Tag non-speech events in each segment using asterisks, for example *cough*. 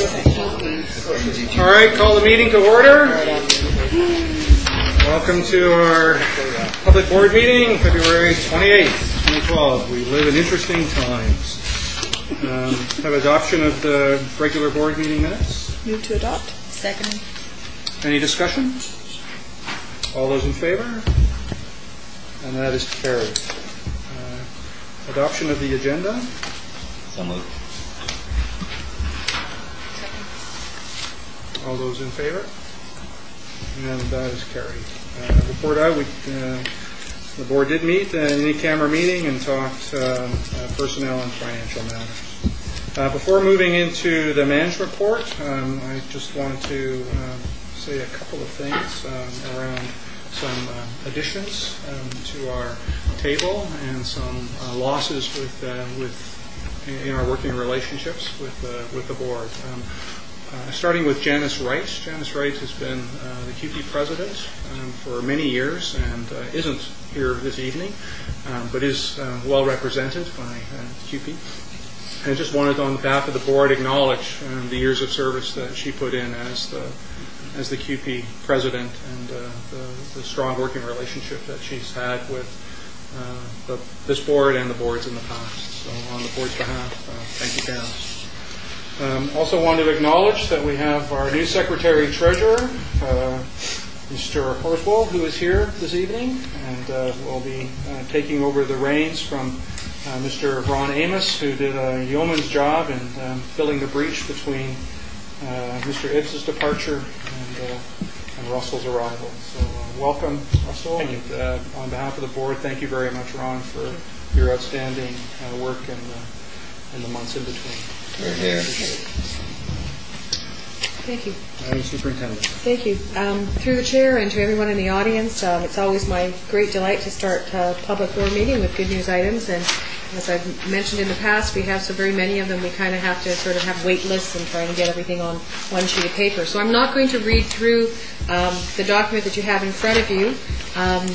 All right, call the meeting to order. Welcome to our public board meeting, February 28th, 2012. We live in interesting times. Um, Have adoption of the regular board meeting minutes. Move to adopt. Second. Any discussion? All those in favor? And that is carried. Uh, Adoption of the agenda. So moved. All those in favor? And that is carried. Uh, Report out, we, uh, the board did meet, in a camera meeting, and talked uh, personnel and financial matters. Before moving into the management report, um, I just wanted to um, say a couple of things um, around some additions to our table and some losses with, with, in our working relationships with, with the board. Uh, Starting with Janice Wright. Janice Wright has been uh, the CUPE president um, for many years and uh, isn't here this evening, um, but is well represented by CUPE. And just wanted, on behalf of the board, acknowledge um, the years of service that she put in as the as the CUPE president and the, strong working relationship that she's had with this board and the boards in the past. So, on the board's behalf, thank you, Janice. Um, Also want to acknowledge that we have our new Secretary Treasurer, uh, Mr. Horswell, who is here this evening, and uh, will be uh, taking over the reins from uh, Mr. Ron Amos, who did a yeoman's job in um, filling the breach between uh, Mr. Ibbs's departure and uh, and Russell's arrival. So uh, welcome, Russell, and uh, on behalf of the board, thank you very much, Ron, for your outstanding uh, work in the in the months in between. We're here. Thank you. Madam Superintendent. Thank you. Um, Through the chair and to everyone in the audience, um, it's always my great delight to start a public board meeting with good news items. And as I've mentioned in the past, we have so very many of them, we kind of have to sort of have wait lists and try and get everything on one sheet of paper. So I'm not going to read through um, the document that you have in front of you. Um,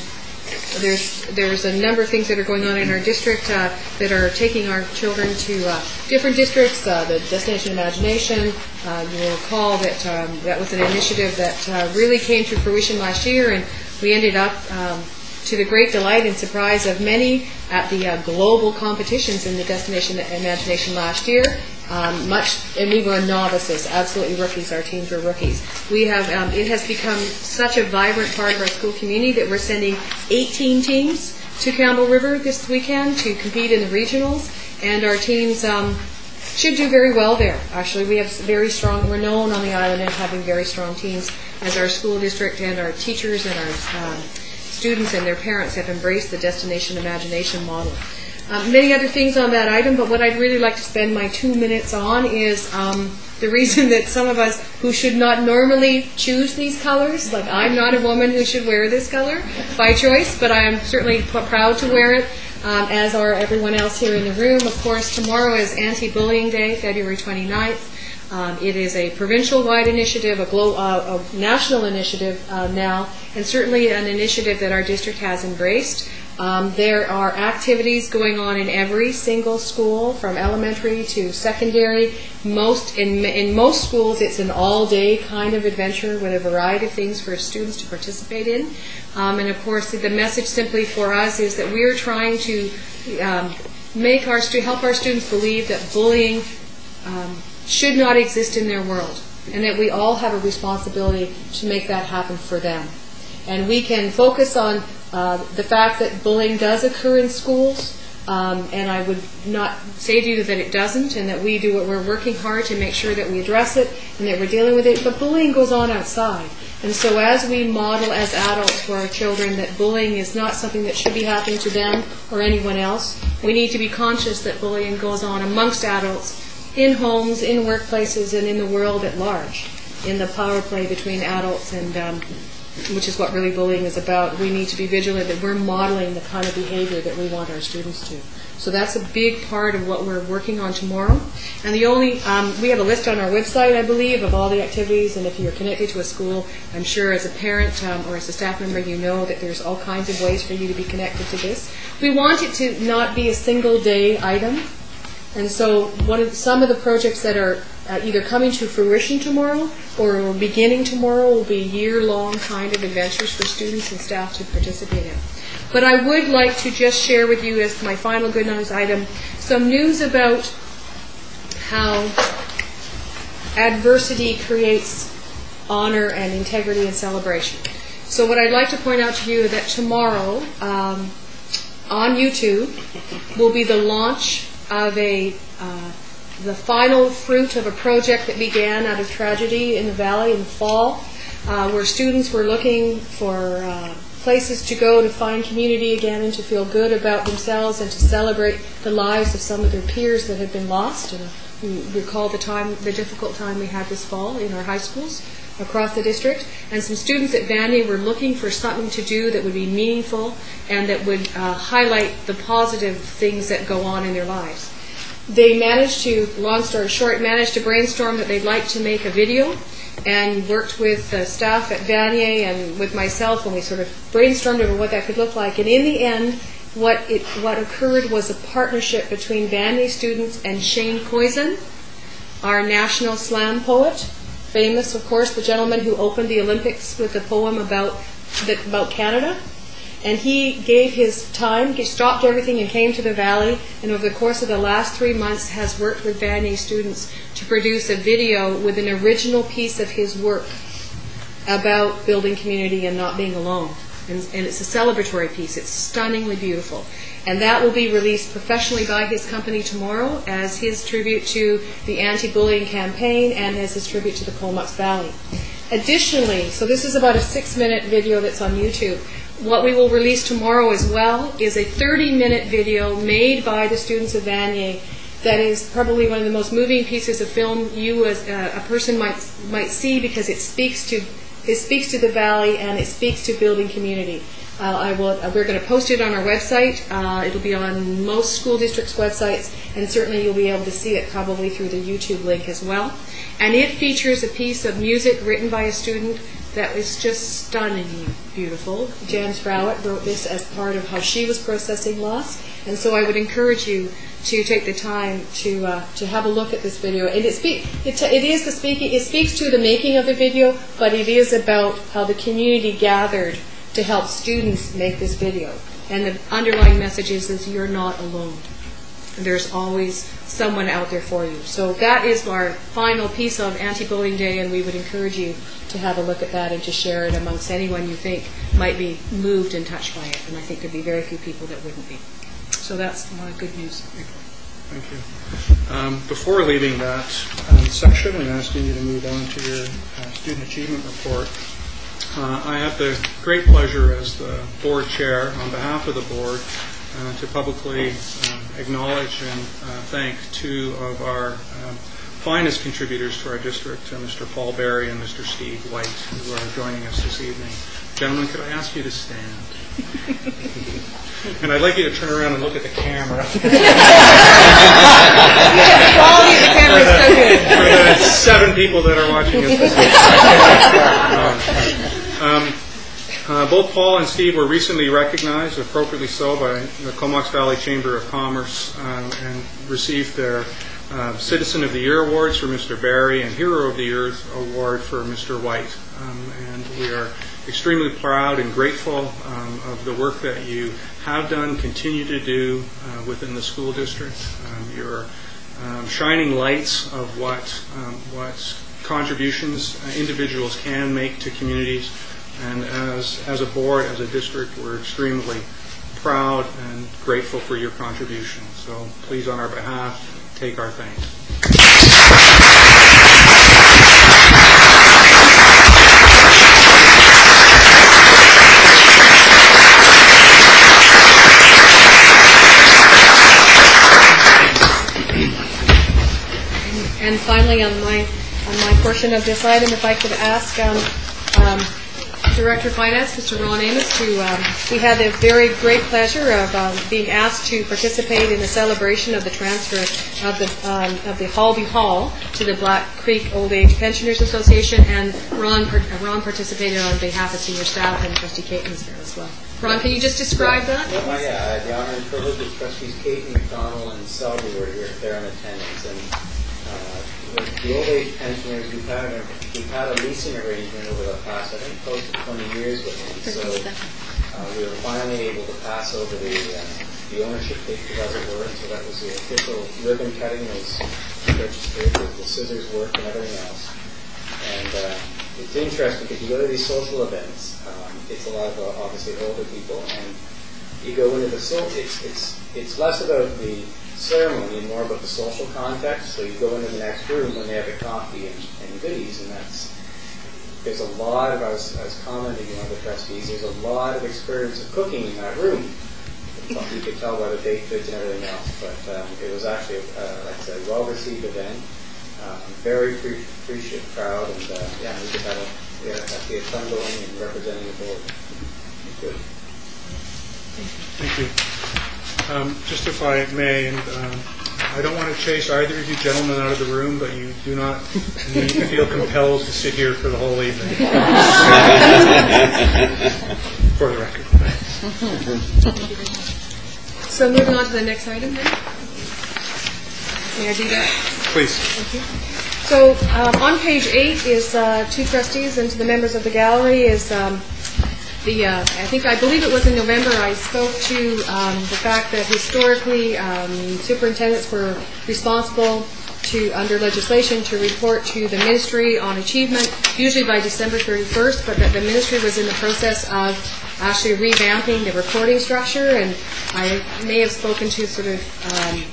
there's there's a number of things that are going on in our district uh, that are taking our children to uh, different districts. Uh, the Destination Imagination. Uh, you will recall that um, that was an initiative that uh, really came to fruition last year, and we ended up. Um, to the great delight and surprise of many at the uh, global competitions in the Destination Imagination last year. Um, much, and we were novices, absolutely rookies. Our teams were rookies. We have, um, it has become such a vibrant part of our school community that we're sending 18 teams to Campbell River this weekend to compete in the regionals, and our teams um, should do very well there. Actually, we have very strong. We're known on the island as having very strong teams, as our school district and our teachers and our um, students and their parents have embraced the destination imagination model. Um, many other things on that item, but what I'd really like to spend my two minutes on is um, the reason *laughs* that some of us who should not normally choose these colors, like I'm not a woman who should wear this color by choice, but I am certainly proud to wear it, um, as are everyone else here in the room. Of course, tomorrow is Anti-Bullying Day, February 29th. Um, it is a provincial-wide initiative, a, uh, a national initiative uh, now, and certainly an initiative that our district has embraced. Um, there are activities going on in every single school, from elementary to secondary. Most in in most schools, it's an all-day kind of adventure with a variety of things for students to participate in. Um, and of course, the message simply for us is that we are trying to um, make our help our students believe that bullying um, should not exist in their world, and that we all have a responsibility to make that happen for them. And we can focus on uh, the fact that bullying does occur in schools, um, and I would not say to you that it doesn't, and that we do what we're working hard to make sure that we address it and that we're dealing with it. But bullying goes on outside, and so as we model as adults for our children that bullying is not something that should be happening to them or anyone else, we need to be conscious that bullying goes on amongst adults in homes, in workplaces, and in the world at large, in the power play between adults and, um, which is what really bullying is about. We need to be vigilant that we're modeling the kind of behavior that we want our students to. So that's a big part of what we're working on tomorrow. And the only, um, we have a list on our website, I believe, of all the activities, and if you're connected to a school, I'm sure as a parent um, or as a staff member, you know that there's all kinds of ways for you to be connected to this. We want it to not be a single day item And so one of, some of the projects that are uh, either coming to fruition tomorrow or beginning tomorrow will be year-long kind of adventures for students and staff to participate in. But I would like to just share with you as my final good news item, some news about how adversity creates honor and integrity and celebration. So what I'd like to point out to you is that tomorrow, um, on YouTube, will be the launch of a, uh, the final fruit of a project that began out of tragedy in the valley in the fall, uh, where students were looking for uh, places to go to find community again and to feel good about themselves and to celebrate the lives of some of their peers that had been lost. And we recall the time, the difficult time we had this fall in our high schools across the district. And some students at Vanier were looking for something to do that would be meaningful and that would uh, highlight the positive things that go on in their lives. They managed to, long story short, managed to brainstorm that they'd like to make a video and worked with the staff at Vanier and with myself and we sort of brainstormed over what that could look like. And in the end, what, occurred was a partnership between Vanier students and Shane Koyczan, our national slam poet, famous, of course, the gentleman who opened the Olympics with a poem about, Canada. And he gave his time, he stopped everything and came to the Valley, and over the course of the last three months has worked with Vanier students to produce a video with an original piece of his work about building community and not being alone. And, and it's a celebratory piece. It's stunningly beautiful. And that will be released professionally by his company tomorrow as his tribute to the anti-bullying campaign and as his tribute to the Comox Valley. Additionally, so this is about a six-minute video that's on YouTube. What we will release tomorrow as well is a 30-minute video made by the students of Vanier that is probably one of the most moving pieces of film you as a, a person might might see because it speaks to it speaks to the valley and it speaks to building community. Uh, I will, uh, we're going to post it on our website. Uh, it'll be on most school districts' websites, and certainly you'll be able to see it probably through the YouTube link as well. And it features a piece of music written by a student that is just stunningly beautiful. Jan Sprowett wrote this as part of how she was processing loss, and so I would encourage you to take the time to uh, to have a look at this video. And it speak it, it is the speaking it speaks to the making of the video, but it is about how the community gathered to help students make this video. And the underlying message is that you're not alone. There's always someone out there for you. So that is our final piece of Anti-Bullying Day, and we would encourage you to have a look at that and to share it amongst anyone you think might be moved and touched by it. And I think there'd be very few people that wouldn't be. So that's my good news. Thank you. Um, Before leaving that um, section and asking you to move on to your uh, student achievement report, uh, I have the great pleasure as the board chair, on behalf of the board, uh, to publicly um, acknowledge and uh, thank two of our um, finest contributors to our district, uh, Mr. Paul Berry and Mr. Steve White, who are joining us this evening. Gentlemen, could I ask you to stand? And I'd like you to turn around and look at the camera. *laughs* *laughs* The quality of the camera is so good. For the seven people that are watching us this *laughs* evening. Um, uh, Both Paul and Steve were recently recognized, appropriately so, by the Comox Valley Chamber of Commerce um, and received their uh, Citizen of the Year awards for Mr. Barry and Hero of the Year award for Mr. White. Um, And we are extremely proud and grateful um, of the work that you have done, continue to do uh, within the school district. Um, You're um, shining lights of what, um, what contributions uh, individuals can make to communities. And as, as a board, as a district, we're extremely proud and grateful for your contribution. So please, on our behalf, take our thanks. And finally, on my, on my portion of this item, if I could ask um, um, Director of Finance, Mr. Ron Amos, to, um, we had the very great pleasure of um, being asked to participate in the celebration of the transfer of the, um, of the Halby Hall to the Black Creek Old Age Pensioners Association, and Ron, par- Ron participated on behalf of senior staff, and Trustee Caton was there as well. Ron, can you just describe that? Well, yeah, I had the honor and privilege of trustees Kate McDonald and Selby were here, there in attendance. And the old age pensioners, we've had, a, we've had a leasing arrangement over the past, I think, close to 20 years with them. So uh, we were finally able to pass over the, uh, the ownership papers, as it were. So that was the official ribbon cutting was registered, the, the scissors work and everything else. And uh, it's interesting because you go to these social events, um, it's a lot of uh, obviously older people, and you go into the so it's it's it's less about the ceremony and more about the social context. So you go into the next room when they have a coffee and, and goodies, and that's there's a lot of I was, I was commenting to one of the trustees. There's a lot of experience of cooking in that room. You could tell by the baked goods and everything else, but um, it was actually, uh, like I said, a well-received event. Um, very pre- appreciative crowd, and uh, yeah, we just had a we had actually a fun going and representing the board. Good. Thank you. Um, Just if I may, and um, I don't want to chase either of you gentlemen out of the room, but you do not need to feel compelled to sit here for the whole evening. *laughs* For the record. So moving on to the next item then. May I do that? Please. Thank you. So um, on page eight is uh, two trustees, and to the members of the gallery is um, the, uh, I think, I believe it was in November, I spoke to um, the fact that historically um, superintendents were responsible to, under legislation, to report to the ministry on achievement, usually by December 31st, but that the ministry was in the process of actually revamping the reporting structure, and I may have spoken to sort of um,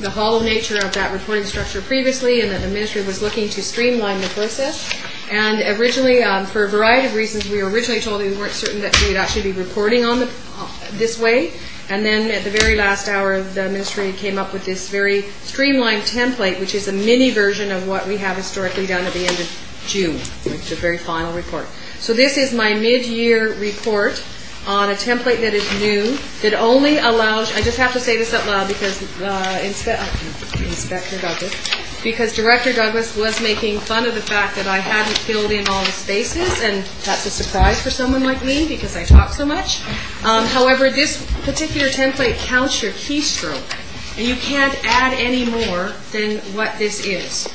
the hollow nature of that reporting structure previously, and that the ministry was looking to streamline the process. And originally, um, for a variety of reasons, we were originally told that we weren't certain that we would actually be reporting on the, uh, this way. And then at the very last hour, the ministry came up with this very streamlined template, which is a mini version of what we have historically done at the end of June, which is the very final report. So this is my mid-year report on a template that is new, that only allows, I just have to say this out loud because uh, Inspe- uh, Inspector Douglas, because Director Douglas was making fun of the fact that I hadn't filled in all the spaces, and that's a surprise for someone like me because I talk so much. Um, However, this particular template counts your keystroke, and you can't add any more than what this is.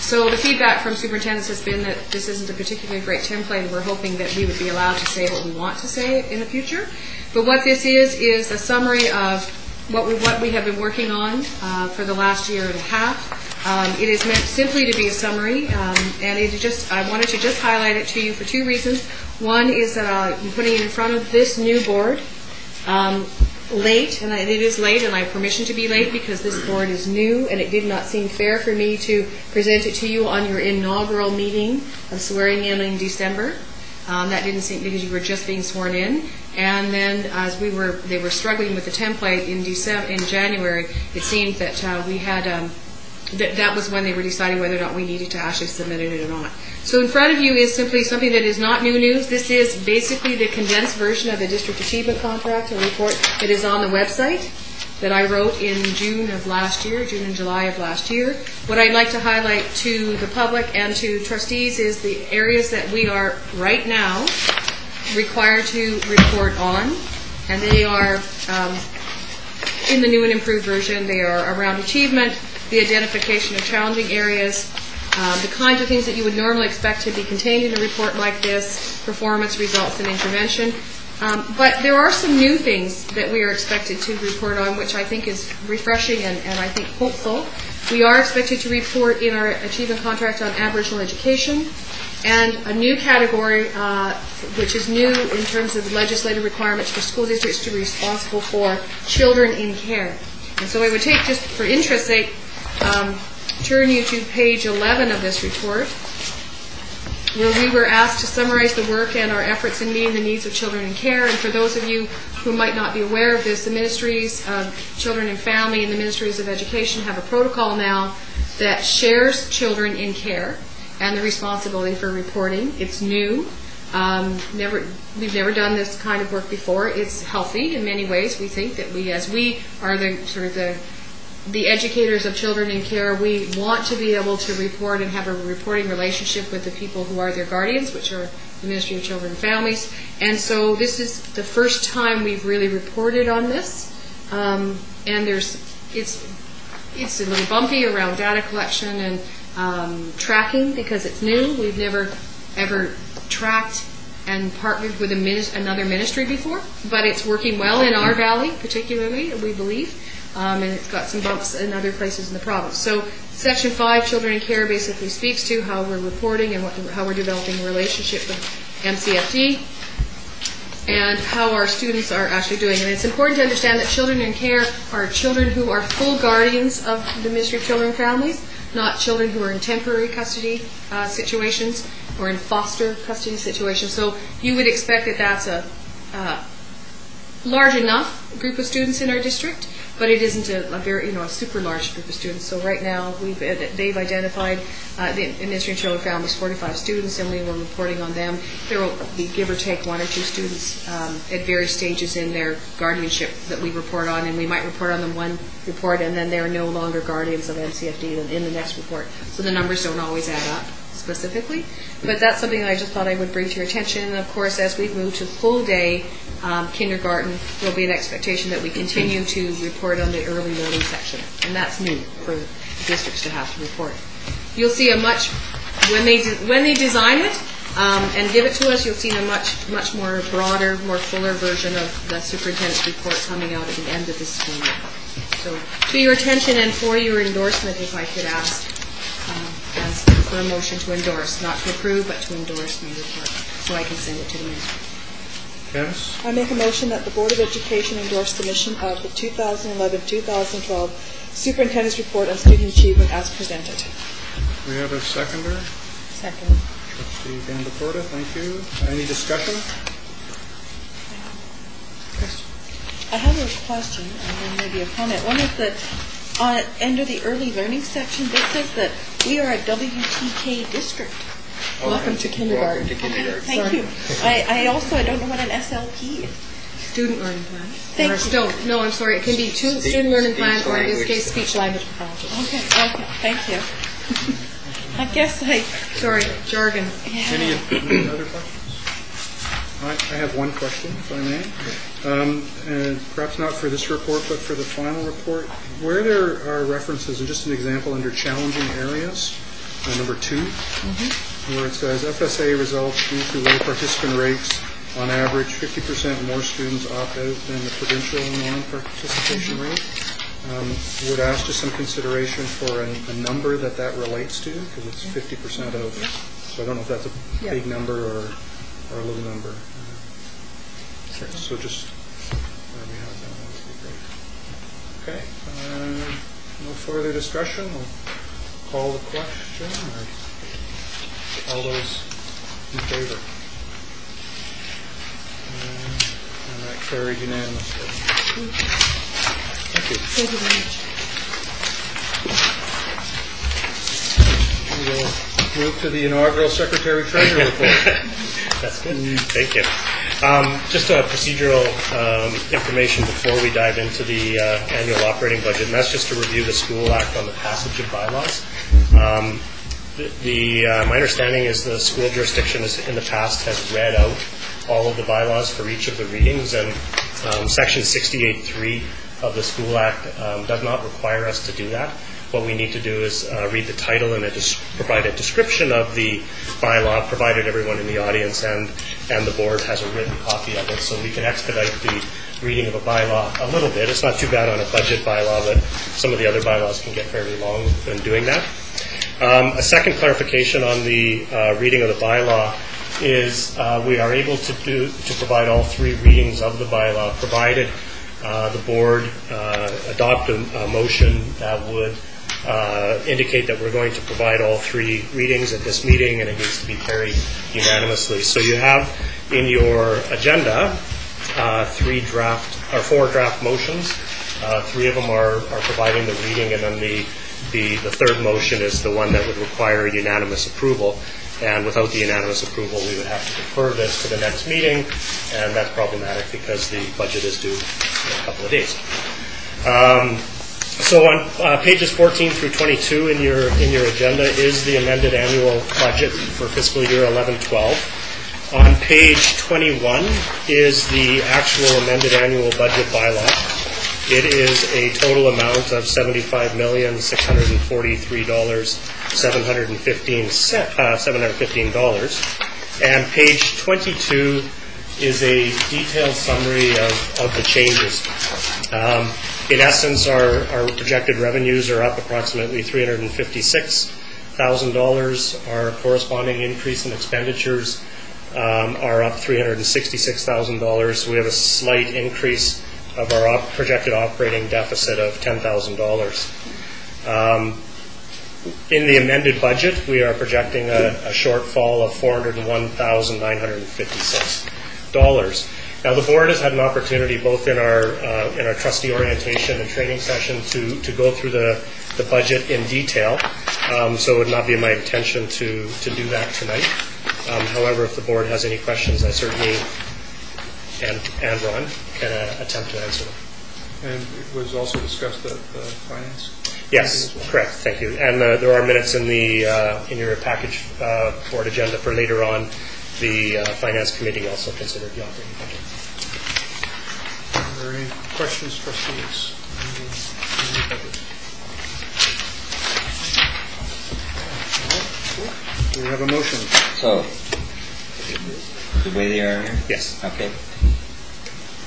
So the feedback from superintendents has been that this isn't a particularly great template, and we're hoping that we would be allowed to say what we want to say in the future. But what this is, is a summary of what we, what we have been working on uh, for the last year and a half. Um, It is meant simply to be a summary, um, and I wanted to just highlight it to you for two reasons. One is that uh, I'm putting it in front of this new board, um, late, and it is late, and I have permission to be late because this board is new, and it did not seem fair for me to present it to you on your inaugural meeting of swearing in in December. That didn't seem, because you were just being sworn in. And then as we were, they were struggling with the template in January, it seemed that uh, we had, that that was when they were deciding whether or not we needed to actually submit it or not. So in front of you is simply something that is not new news. This is basically the condensed version of the district achievement contract, a report that is on the website that I wrote in June of last year, June and July of last year. What I'd like to highlight to the public and to trustees is the areas that we are right now required to report on, and they are um, in the new and improved version. They are around achievement, the identification of challenging areas, um, the kinds of things that you would normally expect to be contained in a report like this, performance, results, and intervention. Um, But there are some new things that we are expected to report on, which I think is refreshing and I think hopeful. We are expected to report in our achievement contract on Aboriginal education, and a new category, uh, which is new in terms of legislative requirements for school districts to be responsible for children in care. And so I would take, just for interest's sake, um, turn you to page 11 of this report, where we were asked to summarize the work and our efforts in meeting the needs of children in care. And for those of you who might not be aware of this, the Ministries of Children and Family and the Ministries of Education have a protocol now that shares children in care and the responsibility for reporting. It's new. Um, never, we've never done this kind of work before. It's healthy in many ways. We think that we, as we are the sort of the the educators of children in care, we want to be able to report and have a reporting relationship with the people who are their guardians, which are the Ministry of Children and Families. And so this is the first time we've really reported on this. Um, and there's, it's, it's a little bumpy around data collection and um, tracking because it's new. We've never ever tracked and partnered with another ministry before, but it's working well in our valley, particularly, we believe, and it's got some bumps in other places in the province. So, Section 5, Children in Care, basically speaks to how we're reporting and what, how we're developing a relationship with MCFD and how our students are actually doing. And it's important to understand that children in care are children who are full guardians of the Ministry of Children and Families, not children who are in temporary custody uh, situations or in foster custody situations. So you would expect that that's a uh, large enough group of students in our district, but it isn't a, a very, you know, a super large group of students. So right now, we've, they've identified, uh, the Ministry of Children and Families, 45 students, and we were reporting on them. There will be, give or take, one or two students um, at various stages in their guardianship that we report on, and we might report on them one report, and then they're no longer guardians of MCFD in the next report. So the numbers don't always add up specifically. But that's something that I just thought I would bring to your attention. And of course, as we move to full day um, kindergarten, there'll be an expectation that we continue to report on the early learning section. And that's new for districts to have to report. You'll see a much, when they, when they design it um, and give it to us, you'll see a much, much more broader, more fuller version of the superintendent's report coming out at the end of the school year. So to your attention and for your endorsement, if I could ask, um, for a motion to endorse, not to approve, but to endorse my report, so I can send it to the minister. Candace? I make a motion that the Board of Education endorse the mission of the 2011-2012 Superintendent's Report on Student Achievement as presented. We have a seconder. Second. Trustee Van Porta, thank you. Any discussion? I have a question and then maybe a comment. One is that on, Uh, under the early learning section, it says that we are a WTK district. Welcome to kindergarten. Thank you. I, I also, I don't know what an SLP is. Student learning plan. Thank Or you. sto- No, I'm sorry, it can be two, student learning plan, or in this case, speech language pathology. Okay, okay, thank you. I guess I, Sorry, jargon. Any any other questions? I have one question, if I may. Um, Perhaps not for this report, but for the final report. Where there are references, and just an example, under challenging areas, uh, number two, where it says FSA results due to low participant rates, on average, 50% more students opt out than the provincial non-participation rate. Um, Would ask just some consideration for a number that that relates to, because it's 50% of, so I don't know if that's a big number or or a little number. So just, where we have that, that would be great. Okay, uh, no further discussion, we'll call the question, or all those in favor? Uh, And that carried unanimously. Thank you. Thank you very much. We will move to the inaugural Secretary Treasurer report. *laughs* That's good. Thank you. Um, Just a procedural um, information before we dive into the uh, annual operating budget, and that's just to review the school act on the passage of bylaws. Um, uh, my understanding is the school jurisdiction in the past has read out all of the bylaws for each of the readings, and Section 68.3 of the School Act does not require us to do that. What we need to do is uh, read the title and a provide a description of the bylaw, provided everyone in the audience and, and the board has a written copy of it, so we can expedite the reading of a bylaw a little bit. It's not too bad on a budget bylaw, but some of the other bylaws can get fairly long in doing that. Um, A second clarification on the uh, reading of the bylaw is uh, we are able to do, to provide all three readings of the bylaw, provided uh, the board uh, adopt a a motion that would indicate that we're going to provide all three readings at this meeting, and it needs to be carried unanimously. So you have in your agenda uh, three draft, or four draft motions. Uh, Three of them are are providing the reading, and then the third motion is the one that would require unanimous approval. And without the unanimous approval, we would have to defer this to the next meeting, and that's problematic because the budget is due in a couple of days. So on uh, pages 14 through 22 in your, in your agenda is the amended annual budget for fiscal year 11-12. On page 21 is the actual amended annual budget bylaw. It is a total amount of $75,643,715, uh, $715. And page 22 is a detailed summary of, of the changes. Um, In essence, our, projected revenues are up approximately $356,000. Our corresponding increase in expenditures um, are up $366,000. We have a slight increase of our projected operating deficit of $10,000. Um, In the amended budget, we are projecting a shortfall of $401,956. Now, the board has had an opportunity, both in our, uh, in our trustee orientation and training session, to, to go through the, the budget in detail. Um, So it would not be my intention to, to do that tonight. Um, However, if the board has any questions, I certainly, and, and Ron, can uh, attempt to answer them. And it was also discussed at the finance? Yes, correct, thank you. And uh, there are minutes in the, uh, in your package uh, board agenda for later on. The uh, finance committee also considered the operating budget. Are there any questions, for on the- on the budget? Do we have a motion? So, the way they are here? Yes. Okay.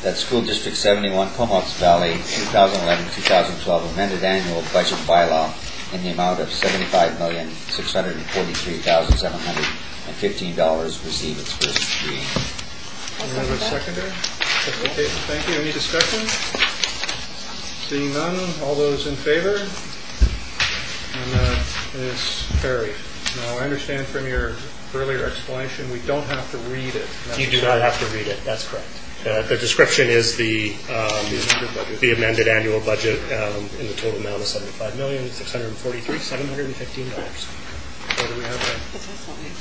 That School District 71, Comox Valley, 2011-2012 amended annual budget bylaw in the amount of $75,643,715 receive its first reading. Do we have a seconder? Trustee Caton, thank you. Any discussion? Seeing none, all those in favor? And that is carried. Now, I understand from your earlier explanation, we don't have to read it. You do not have to read it, that's correct. Uh, The description is the, um, The amended budget. the amended annual budget um, in the total amount of $75,643,715. So do we have a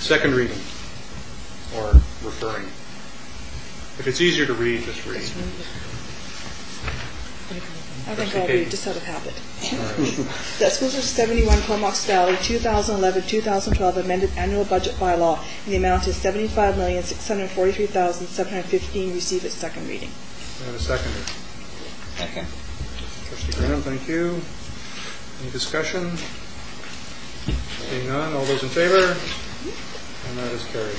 second reading or referring? If it's easier to read, just read. I think I'll read just out of habit. *laughs* That School District 71 Comox Valley 2011-2012 amended annual budget bylaw in the amount of $75,643,715 receive its second reading. We have a seconder. Second. Trustee Grenham, thank you. Any discussion? Seeing none, all those in favor? And that is carried.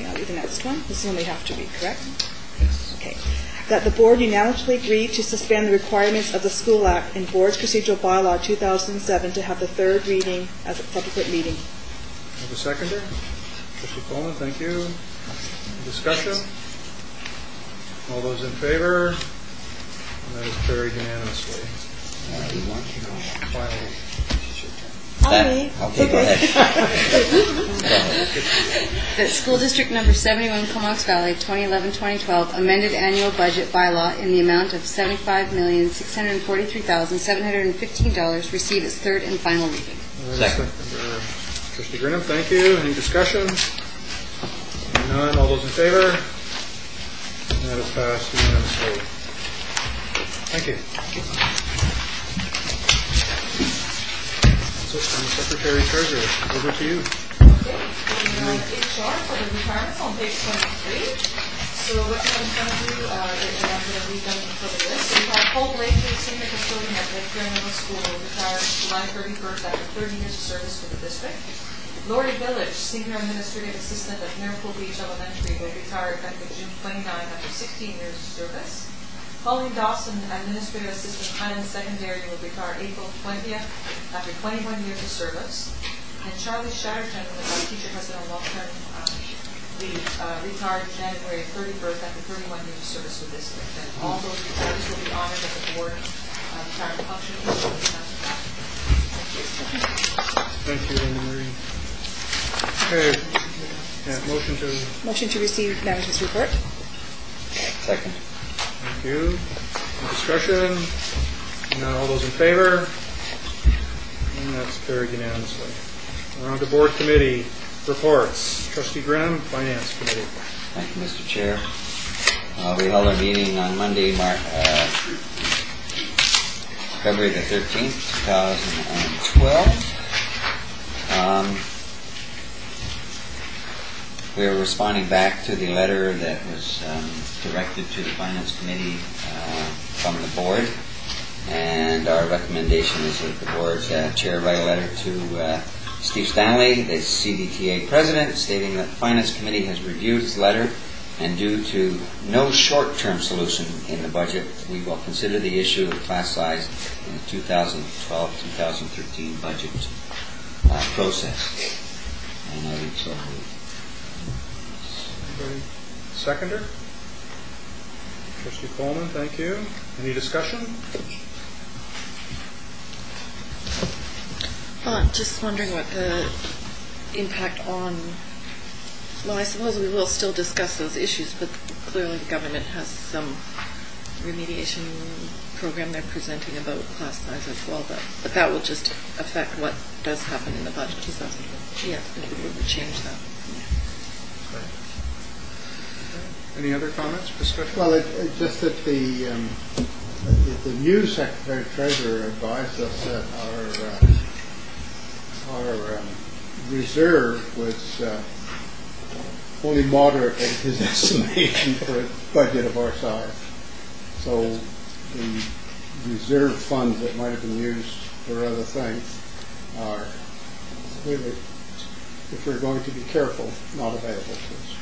Okay, I'll read the next one. This is one we have to read, correct? Yes. Okay. That the board unanimously agreed to suspend the requirements of the School Act and Board's Procedural Bylaw 2007 to have the third reading as a subsequent meeting. We have a seconder. Trustee Coleman, thank you. Discussion? All those in favor? And that is carried unanimously. Uh, you. That- Okay, go ahead. That School District Number 71, Comox Valley, 2011-2012, amended annual budget bylaw in the amount of $75,643,715 receive its third and final reading. We have a Second. seconder. Trustee Grenham, thank you. Any discussion? Seeing None, all those in favor? And that is passed unanimously. Thank you. That's it from the Secretary Treasurer. Over to you. HR for the retirements on page 23. So what I'm going to do, uh, and I'm going to read them for the list. We have Paul Blakely, senior custodian at Redfern Middle School, retired July 31st after 30 years of service for the district. Lori Village, senior administrative assistant at Miracle Beach Elementary, will retire effective June 29 after 16 years of service. Colleen Dawson, administrative assistant Highland Secondary, will retire April 20th after 21 years of service. And Charlie Shatterton, our teacher has been on long-term uh, leave, uh, retired January 31st after 31 years of service with this district. And all those retirees will be honored at the board uh, retirement function. Thank you, Thank you, Linda Marie. Okay, yeah, motion to, Motion to receive management's report. Second. Thank you. Discussion? All those in favor? And that's carried unanimously. We're on to board committee reports. Trustee Grenham, Finance Committee. Thank you, Mr. Chair. Uh, We held our meeting on Monday, Mar- uh, February the 13th, 2012. Um, We're responding back to the letter that was um, directed to the Finance Committee uh, from the board. And our recommendation is that the board uh, chair write a letter to uh, Steve Stanley, the CDTA president, stating that the Finance Committee has reviewed his letter and due to no short-term solution in the budget, we will consider the issue of class size in the 2012-2013 budget uh, process. And I would so move. Anybody seconder? Trustee Coleman, thank you. Any discussion? Well, I'm just wondering what the impact on, well, I suppose we will still discuss those issues, but clearly the government has some remediation program they're presenting about class size as well, but, but that will just affect what does happen in the budget. Yeah, it would change that. Any other comments? Well, just that the, um, the- the new Secretary Treasurer advised us that our, uh, our um, reserve was uh, only moderate in his *laughs* estimation for a budget of our size. So the reserve funds that might have been used for other things are if we're going to be careful, not available to us.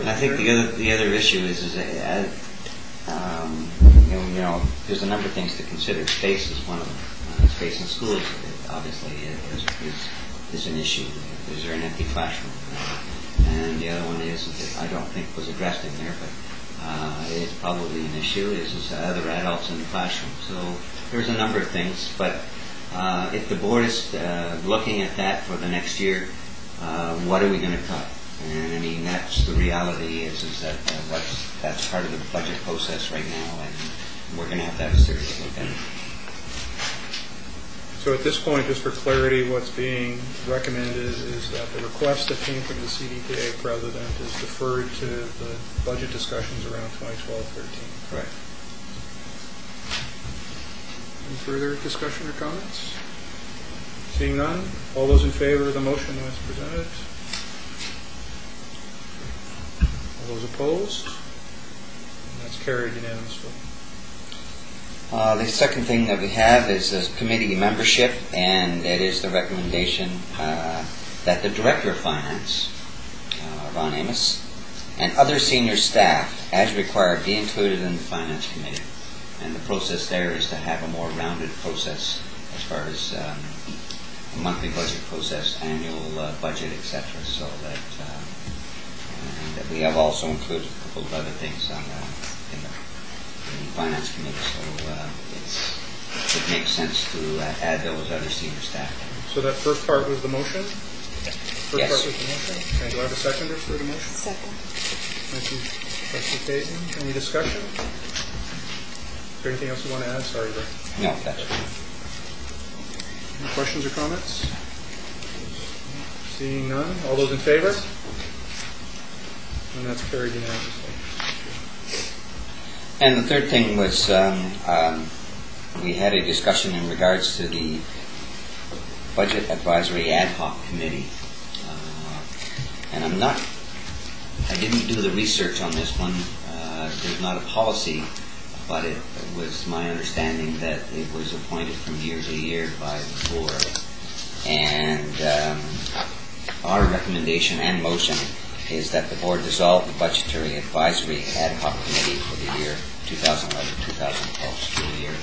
And I think the other, the other issue is, is that, um, you know, you know, there's a number of things to consider. Space is one of them. Uh, Space in schools, obviously, is, is, is an issue. Is there an empty classroom? And the other one is, that I don't think was addressed in there, but uh, it's probably an issue, is, is other adults in the classroom. So there's a number of things, but uh, if the board is uh, looking at that for the next year, uh, what are we going to cut? And I mean, that's the reality is, is that uh, what's, that's part of the budget process right now, and we're going to have to have a serious look at it. So at this point, just for clarity, what's being recommended is that the request that came from the CDTA president is deferred to the budget discussions around 2012-13. Correct. Any further discussion or comments? Seeing none, all those in favor of the motion as presented? All those opposed? And that's carried unanimously. Uh, The second thing that we have is this committee membership, and it is the recommendation uh, that the Director of Finance, uh, Ron Amos, and other senior staff, as required, be included in the Finance Committee. And the process there is to have a more rounded process as far as um, a monthly budget process, annual uh, budget, et cetera, so that, that we have also included a couple of other things on the, in the the finance committee, so uh, it's, it makes sense to uh, add those other senior staff. So that first part was the motion? First Yes. part was the motion? Okay, do I have a seconder for the motion? Second. Thank you, trustee Payton. Any discussion? Is there anything else you want to add? Sorry, Rick. No, that's Any questions or comments? Seeing none, all those in favor? And that's carried unanimously. And the third thing was, um, um, we had a discussion in regards to the Budget Advisory Ad Hoc Committee. Uh, And I'm not, I didn't do the research on this one. Uh, There's not a policy, but it was my understanding that it was appointed from year to year by the board. And um, our recommendation and motion is that the board dissolve the Budgetary Advisory Ad Hoc Committee for the year 2011-2012 school year,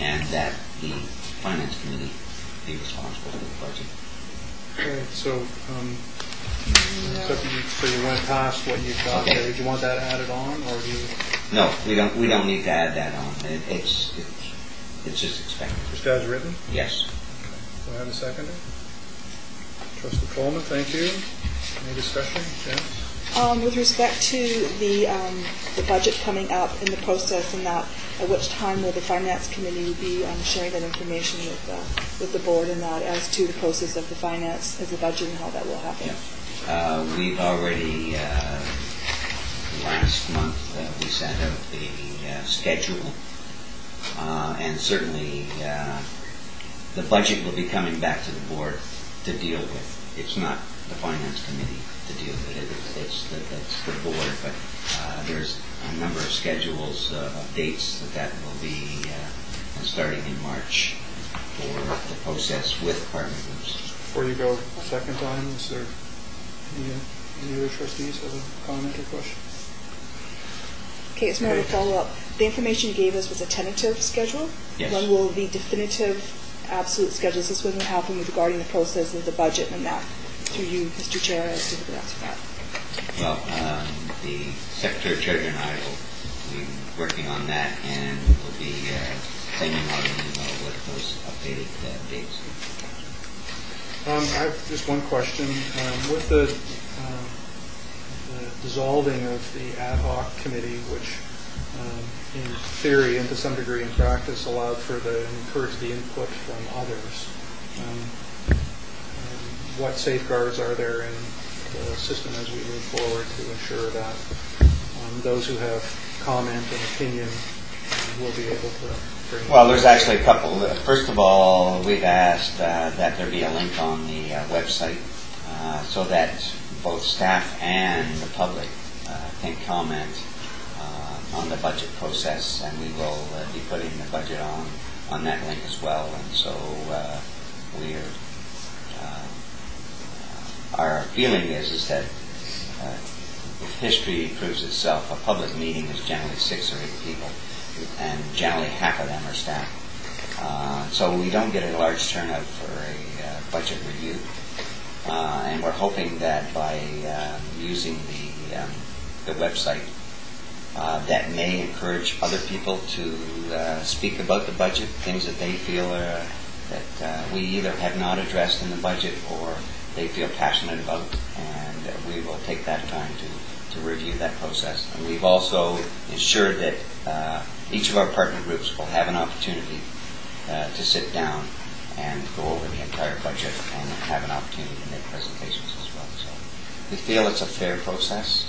and that the Finance Committee be responsible for the budget. Okay, so, um, so you, so you went past what you got Okay. there. Did you want that added on, or do you No, we don't, we don't need to add that on. It- It's, it's- it's just expected. just as written? Yes. Do I have a seconder? Trustee Coleman, thank you. Any discussion? Janice? Um, with respect to the, um, the budget coming up in the process and that, at which time will the finance committee be, um, sharing that information with, uh, with the board and that as to the process of the finance, as the budget and how that will happen? Uh, We've already, uh, last month, uh, we sent out the uh, schedule. Uh, And certainly, uh, the budget will be coming back to the board to deal with. It's not the finance committee to deal with it, It's- it's, the- it's the board. But uh, there's a number of schedules, uh, of dates that that will be uh, starting in March for the process with partner groups. Before you go a second time, is there any any other trustees have a comment or question? Okay, it's more of a follow-up. The information you gave us was a tentative schedule? Yes. When will the definitive, absolute schedules, this when will happen regarding the process of the budget and that, through you, Mr. Chair, as to the rest of that? Well, um, the Secretary Treasurer and I will be working on that and we will be uh, sending out an email with those updated uh, dates. Um, I have just one question. Um, With the um, the dissolving of the ad hoc committee, which um, in theory and to some degree in practice allowed for the, encouraged the input from others, what safeguards are there in the system as we move forward to ensure that um, those who have comment and opinion will be able to bring... Well, there's actually a couple. First of all, we've asked uh, that there be a link on the uh, website uh, so that both staff and the public uh, can comment uh, on the budget process, and we will uh, be putting the budget on, on that link as well. And so we're, our feeling is, is that uh, if history proves itself, a public meeting is generally six or eight people, and generally half of them are staff. Uh, So we don't get a large turnout for a uh, budget review. Uh, And we're hoping that by um, using the, um, the website, uh, that may encourage other people to uh, speak about the budget, things that they feel are, that uh, we either have not addressed in the budget or they feel passionate about, and we will take that time to, to review that process. And we've also ensured that uh, each of our partner groups will have an opportunity uh, to sit down and go over the entire budget and have an opportunity to make presentations as well. So we feel it's a fair process.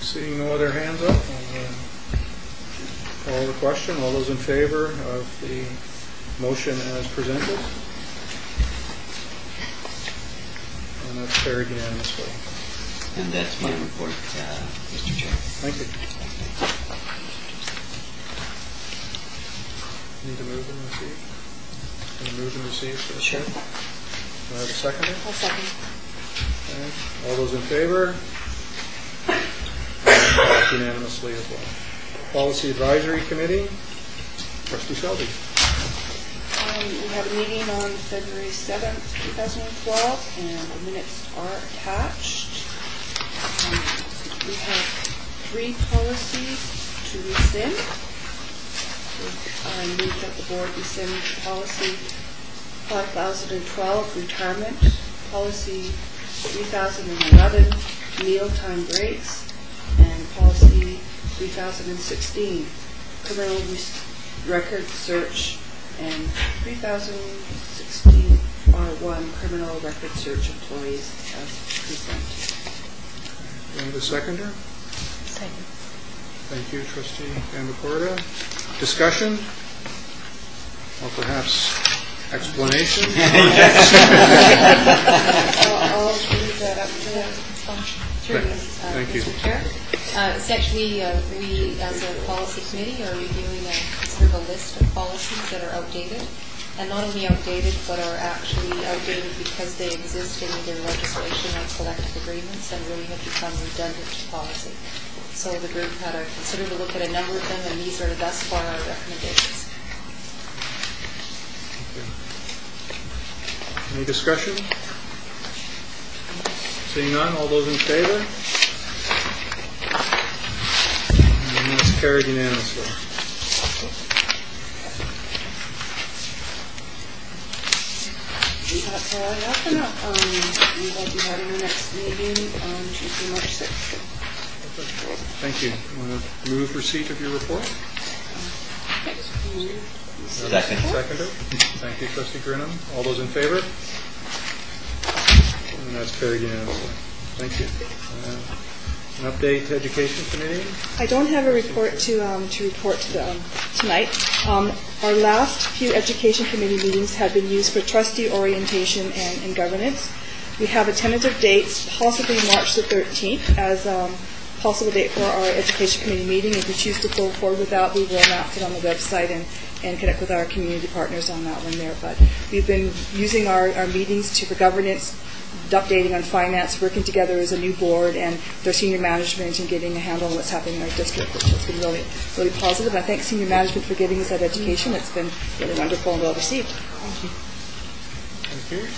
Seeing no other hands up, I'll uh, call the question. All those in favor of the motion as presented? And that's carried unanimously. And that's my report, uh, Mr. Chair. Thank you. Need to move and receive? Can you move and receive for the chair? Do I have a seconder? I'll second. Okay. All those in favor? Passed Unanimously as well. Policy Advisory Committee, trustee Selby. Um, We had a meeting on February 7th, 2012, and the minutes are attached. Um, We have three policies to rescind. I move that the board rescind policy 5012, retirement, policy 3011, mealtime breaks, and policy 3016, criminal res- record search, and 3016 R1, criminal record search employees as presented. Do I have a seconder? Second. Thank you, trustee Gambacorda. Discussion? Or perhaps explanation? *laughs* I'll I'll leave that up to Through you, uh, Thank you. Mr. Chair. Uh, uh, we, as a policy committee, are reviewing a sort of a list of policies that are outdated, and not only outdated, but are actually outdated because they exist in either legislation or collective agreements and really have become redundant to policy. So the group had a considered look at a number of them, and these are thus far our recommendations. Any discussion? Seeing none, all those in favor? And that's carried unanimously. That's all I have for now. Um, We will be having the next meeting on Tuesday, March 6th. Thank you. Want to move receipt of your report? Second. Seconder. Thank you, trustee Grinham. All those in favor? And that's carried unanimously. Thank you. An update to Education Committee? I don't have a report to, um, to report um, tonight. Um, Our last few Education Committee meetings have been used for trustee orientation and, governance. We have a tentative date, possibly March the 13th, as um, possible date for our Education Committee meeting. If we choose to go forward with that, we will announce it on the website and, and connect with our community partners on that one there. But we've been using our, our meetings to, for governance, updating on finance, working together as a new board and their senior management and getting a handle on what's happening in our district, which has been really, really positive. I thank senior management for giving us that education. It's been really wonderful and well received. Thank you.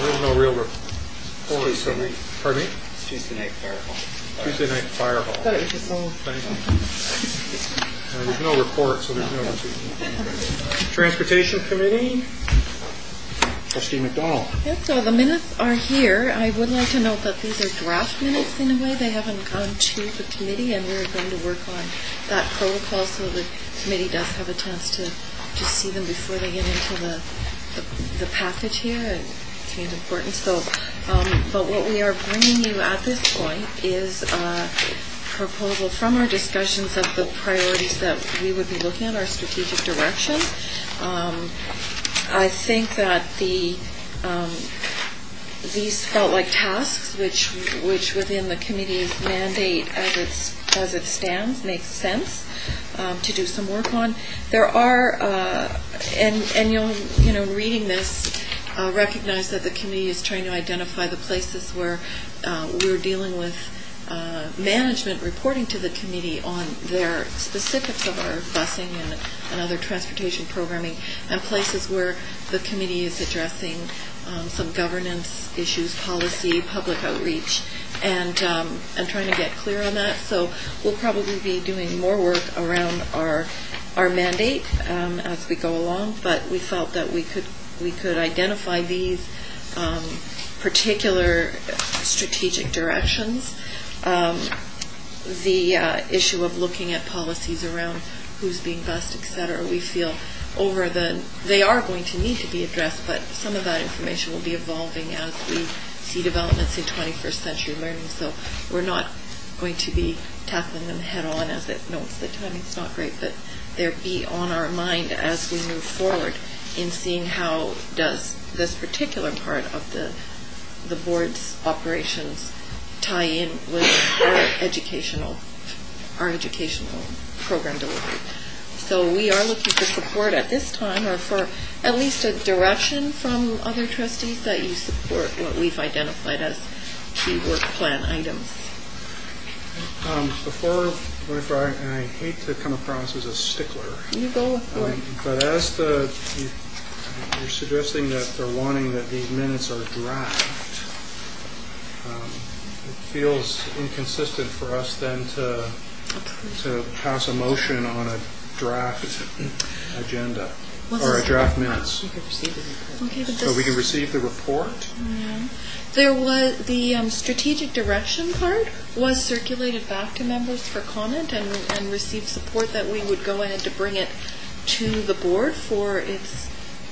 There is no real report, so we, pardon me? Tuesday night fire hall. Tuesday night fire hall. Thought it was just all Thank you. Uh, There's no report, so there's no receipt. *laughs* Transportation Committee, trustee McDonald. So the minutes are here. I would like to note that these are draft minutes in a way. They haven't gone to the committee, and we're going to work on that protocol so the committee does have a chance to, see them before they get into the, package here. It seems important. Um, but what we are bringing you at this point is a proposal from our discussions of the priorities that we would be looking at, our strategic direction. I think that um, these felt like tasks which, which within the committee's mandate as it stands, makes sense um, to do some work on. There are, uh, and, you'll, you know, reading this, uh, recognize that the committee is trying to identify the places where uh, we're dealing with management reporting to the committee on their specifics of our busing and, other transportation programming, and places where the committee is addressing um, some governance issues, policy, public outreach, and um, and trying to get clear on that. So we'll probably be doing more work around our our mandate um, as we go along. But we felt that we could we could identify these um, particular strategic directions. Um, the uh, issue of looking at policies around who's being bused, et cetera, we feel over the, they are going to need to be addressed, but some of that information will be evolving as we see developments in 21st century learning. So we're not going to be tackling them head on as it, no, it's the timing's not great, but they'll be on our mind as we move forward in seeing how does this particular part of the, the board's operations tie in with our educational, our educational program delivery. So we are looking for support at this time, or for at least a direction from other trustees that you support what we've identified as key work plan items. Um, Before, before I and I hate to come across as a stickler, You go for it. um, but as the, you- you're suggesting that they're wanting that these minutes are draft, um, it feels inconsistent for us then to, to pass a motion on a draft agenda, or a draft minutes. Okay, but So we can this, receive the report? there was, the um, strategic direction part was circulated back to members for comment and, and received support that we would go ahead to bring it to the board for its,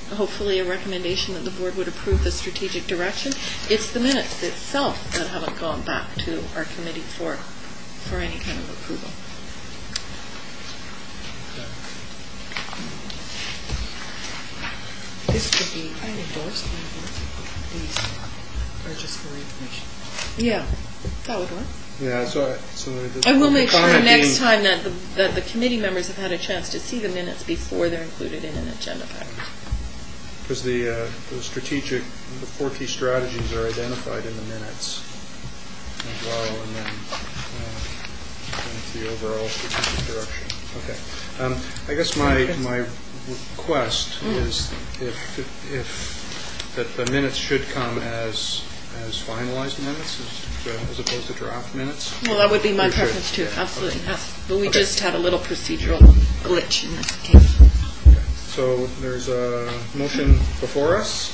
hopefully a recommendation that the board would approve the strategic direction. It's the minutes itself that haven't gone back to our committee for, for any kind of approval. This could be endorsed, these are just for information. Yeah, that would work. Yeah, so, so the. I will the make sure next time that the, that the committee members have had a chance to see the minutes before they're included in an agenda package. Because the, uh, strategic, the four key strategies are identified in the minutes as well, and then uh, the overall strategic direction. Okay. Um, I guess my, my request is if, if, that the minutes should come as, as finalized minutes as, uh, opposed to draft minutes. Well, that would be my preference too, absolutely. But we just had a little procedural glitch in this case. So there's a motion before us.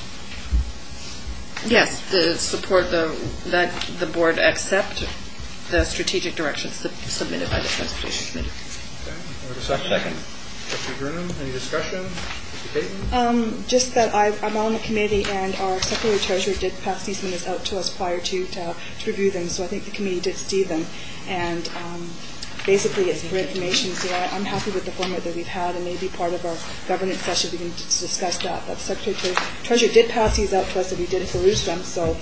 Yes, the support, the, that the board accept the strategic directions submitted by the Transportation Committee. Okay, do have a second? Second. Trustee Brennan, any discussion? Trustee Caton? Um, Just that I- I'm on the committee, and our secretary treasurer did pass these minutes out to us prior to to to review them, so I think the committee did see them. And um, basically, it's for information, so I'm happy with the format that we've had, and maybe part of our governance session, we can discuss that. But secretary treasurer did pass these out to us, and we did peruse them, so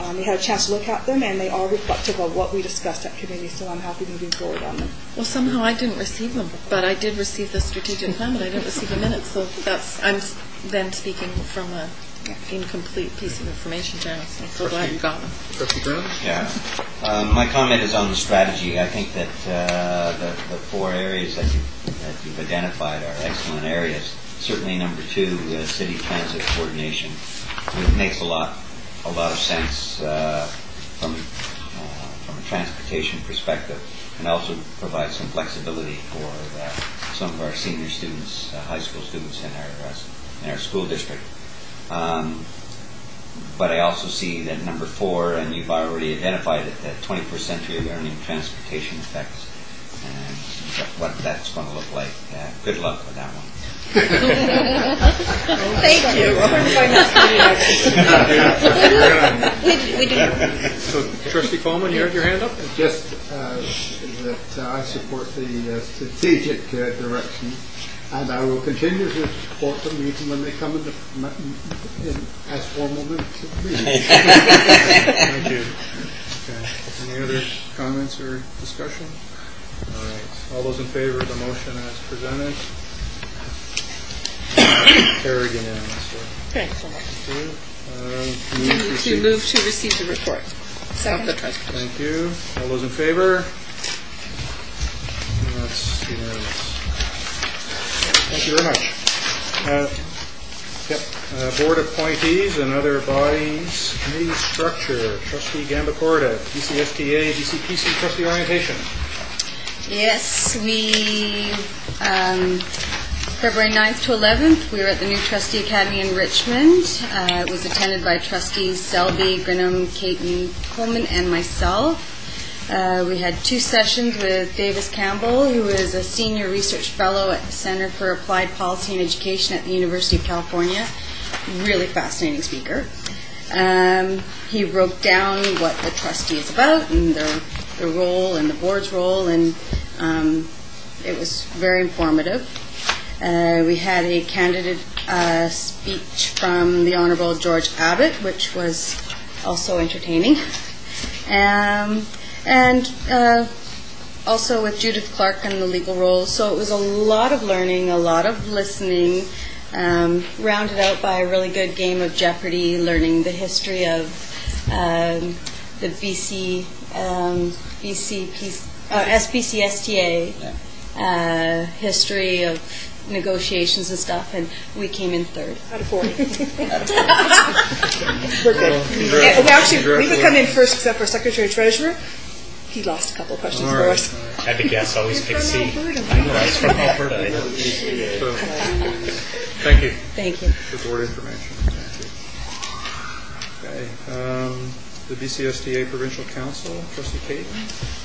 um, we had a chance to look at them, and they are reflective of what we discussed at committee, so I'm happy moving forward on them. Well, somehow I didn't receive them, but I did receive the strategic plan, but I didn't receive the minutes, so that's, I'm then speaking from a incomplete piece of information, Janice. I'm so glad you got them. Trustee Brown? Yeah. Um, My comment is on the strategy. I think that uh, the the four areas that you- that you've identified are excellent areas. Certainly number two, uh, city transit coordination, It makes a lot, a lot of sense uh, from, uh, from a transportation perspective, and also provides some flexibility for uh, some of our senior students, uh, high school students in our, uh, in our school district. Um, but I also see that number four, and you've already identified it, that 21st century learning transportation effects, and what that's going to look like. Uh, Good luck with that one. *laughs* Thank you. *laughs* We do. So trustee Coleman, you had your hand up? Just uh, that uh, I support the uh, strategic uh, direction, and I will continue to support them even when they come into, m- in, as formal minutes of meetings. *laughs* Thank you. Okay. Any other comments or discussion? All right. All those in favor of the motion as presented? Carried unanimously. Thanks so much. Thank you. Uh, move to To receive- move to receive the report of the treasurer. Thank you. All those in favor? That's unanimous. Thank you very much. Uh, uh, board appointees and other bodies, committee structure, trustee Gambacorda, DCSTA, DCPC, trustee orientation. Yes, we, um, February 9th to 11th, we were at the new trustee academy in Richmond. Uh, It was attended by trustees Selby, Grinham, Caton, Coleman, and myself. Uh, We had two sessions with Davis Campbell, who is a senior research fellow at the Center for Applied Policy and Education at the University of California. Really fascinating speaker. Um, He wrote down what the trustee is about and their their role and the board's role, and um, it was very informative. Uh, We had a candidate uh, speech from the Honorable George Abbott, which was also entertaining. Um, and uh, also with Judith Clark and the legal role. So it was a lot of learning, a lot of listening, um, rounded out by a really good game of Jeopardy, learning the history of um, the BC, um, BC, uh, SBCSTA, uh, history of negotiations and stuff, and we came in third. Out of 40. *laughs* We're good. And we actually, we would come in first except for Secretary Treasurer. He lost a couple of questions All for us. all right. Had to guess, always pick C. I Alberta. know, I was from Alberta. I know. So, Thank you Thank you. for board information. Thank you. Okay, um, the BCSTA Provincial Council, trustee Caton?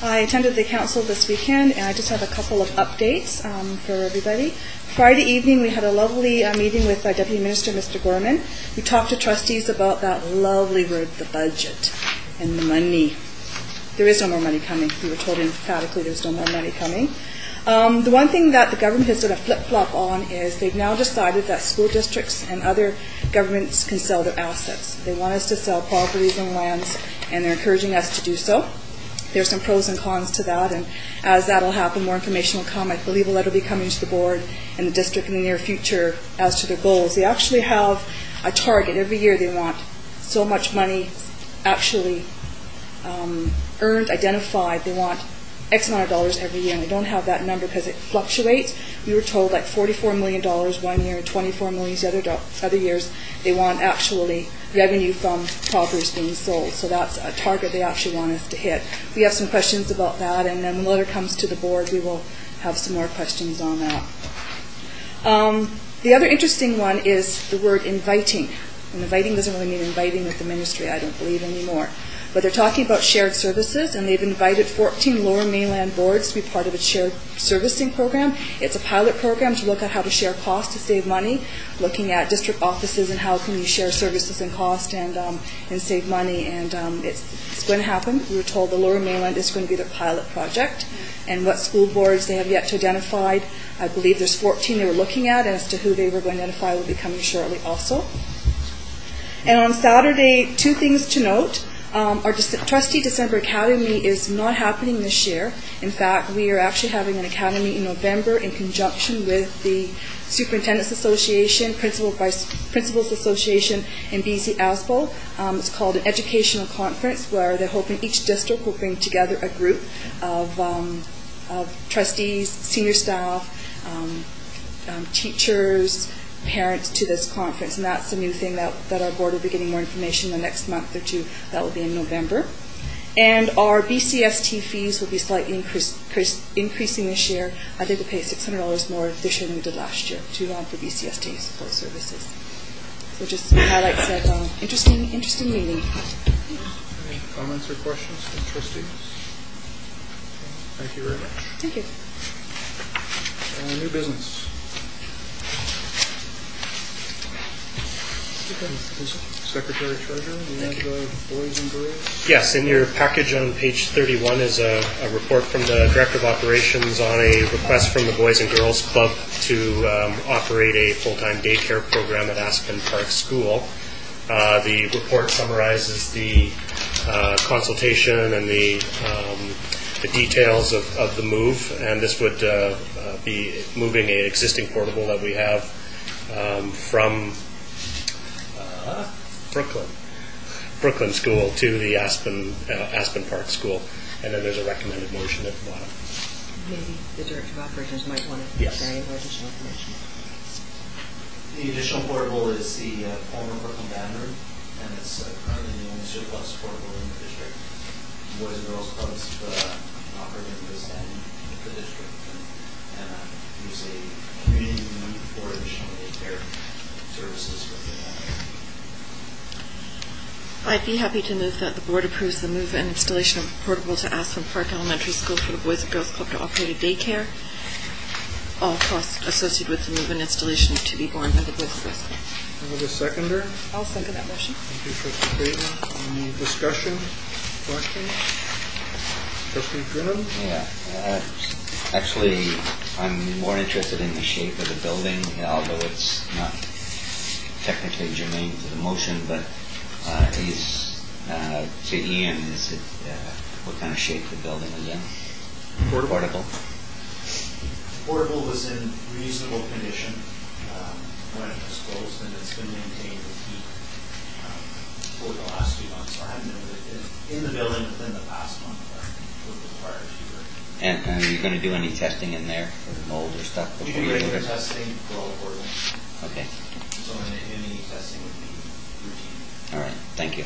I attended the council this weekend, and I just have a couple of updates um, for everybody. Friday evening, we had a lovely uh, meeting with our Deputy Minister, Mr. Gorman. We talked to trustees about that lovely word, the budget, and the money. There is no more money coming. We were told emphatically there's no more money coming. Um, the one thing that the government has done a flip-flop on is they've now decided that school districts and other governments can sell their assets. They want us to sell properties and lands, and they're encouraging us to do so. There's some pros and cons to that, and as that'll happen, more information will come. I believe a letter will be coming to the board and the district in the near future as to their goals. They actually have a target. Every year they want so much money actually um, earned, identified. They want X amount of dollars every year, and they don't have that number because it fluctuates. We were told like $44 million one one year, 24 million the other, other years. They want actually revenue from properties being sold, so that's a target they actually want us to hit. We have some questions about that, and then when the letter comes to the board, we will have some more questions on that. Um, The other interesting one is the word inviting. And inviting doesn't really mean inviting with the ministry, I don't believe anymore. But they're talking about shared services, and they've invited 14 Lower Mainland boards to be part of a shared servicing program. It's a pilot program to look at how to share costs to save money, looking at district offices and how can you share services and cost and um, and save money. And um, it's, it's going to happen. We were told the Lower Mainland is going to be their pilot project. And what school boards they have yet to identify, I believe there's 14 they were looking at, and as to who they were going to identify will be coming shortly also. And on Saturday, two things to note. Um, our trustee December Academy is not happening this year. In fact, we are actually having an academy in November in conjunction with the Superintendent's Association, Principals Association, and BC ASBO. It's called an educational conference where they're hoping each district will bring together a group of, um, trustees, senior staff, um, teachers, parents to this conference, and that's a new thing that, that our board will be getting more information in the next month or two. That will be in November. And our BCST fees will be slightly increase, increase, increasing this year. I think we'll pay $600 more this year than we did last year to um, for BCST support services. So just some highlights of um, interesting, interesting meeting. Any comments or questions from trustees? Thank you very much. Thank you. Uh, New business. Secretary Treasurer, the boys and girls. Yes, in your package on page 31 is a, report from the Director of Operations on a request from the Boys and Girls Club to um, operate a full-time daycare program at Aspen Park School. Uh, the report summarizes the uh, consultation and the, um, the details of, the move, and this would uh, be moving an existing portable that we have um, from Brooklyn, Brooklyn School to the Aspen, uh, Aspen Park School. And then there's a recommended motion at the bottom. Maybe the Director of Operations might want to Yes. share any more additional information. The additional portable is the uh, former Brooklyn Band Room, and it's uh, currently the only surplus portable in the district. Boys and Girls Clubs uh, operate in good standing with the district, and and, uh, there's a community need for additional daycare services within that. I'd be happy to move that the board approves the move and installation of portable to Aspen Park Elementary School for the Boys and Girls Club to operate a daycare. All costs associated with the move and installation to be borne by the Boys and Girls Club. I have a seconder. I'll second that motion. Thank you, trustee Creighton. Any discussion, questions? Trustee Grinham? Yeah, uh, actually, I'm more interested in the shape of the building, although it's not technically germane to the motion, but uh, is, uh, to Ian, is it, uh, what kind of shape the building is in? Portable? Portable? Portable was in reasonable condition um, when it was closed, and it's been maintained with heat um, for the last few months. I haven't been with in the building within the past month, but prior. And and are you going to do any testing in there for mold or stuff? We before do you regular testing for all portables, Okay, so any any testing would be. All right, thank you.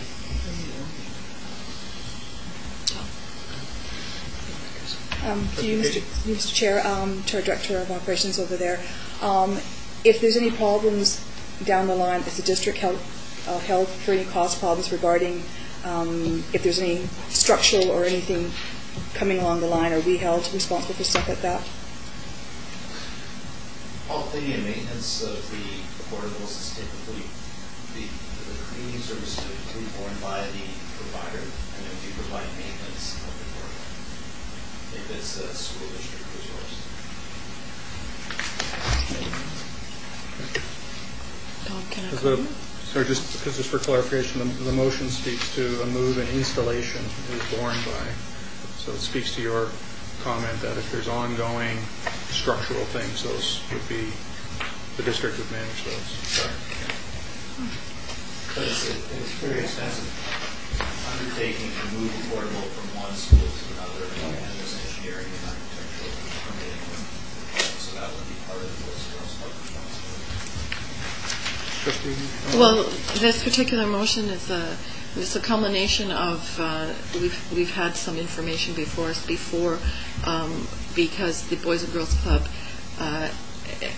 Um, To you, Mr. you, Mr. Chair, um, to our Director of Operations over there, um, if there's any problems down the line, is the district held uh, held for any cost problems regarding um, if there's any structural or anything coming along the line, are we held responsible for stuff like that? All cleaning and maintenance of the portables is typically, the, the cleaning service is by the provider, and then we provide maintenance of the portable. If it's a school district resource. Tom, can I the- comment? Sorry, just, because just for clarification, the, the motion speaks to a move and installation is borne by, so it speaks to your comment that if there's ongoing structural things, those would be, the district would manage those. But it's, a- very expensive undertaking to move a portable from one school to another, and there's engineering and architectural permitting, so that would be part of the and Girls responsibility. Well, this particular motion is a, culmination of, uh, we've, we've had some information before us before, um, because the Boys and Girls Club uh,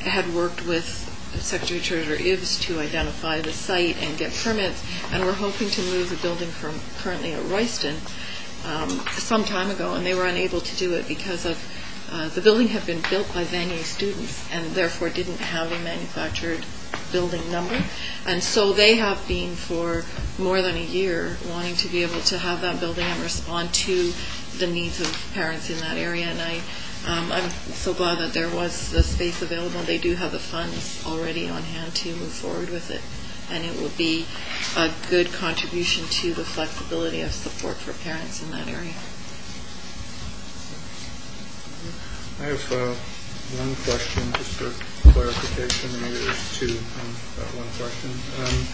had worked with Secretary Treasurer Ives to identify the site and get permits, and we're hoping to move the building from currently at Royston um, some time ago, and they were unable to do it because of, uh, the building had been built by Vanier students and therefore didn't have a manufactured building number. And so they have been for more than a year wanting to be able to have that building and respond to the needs of parents in that area. And I, um, I'm so glad that there was the space available. They do have the funds already on hand to move forward with it. And it will be a good contribution to the flexibility of support for parents in that area. I have uh, one question, just for clarification, maybe there's two, um, uh, one question. Um,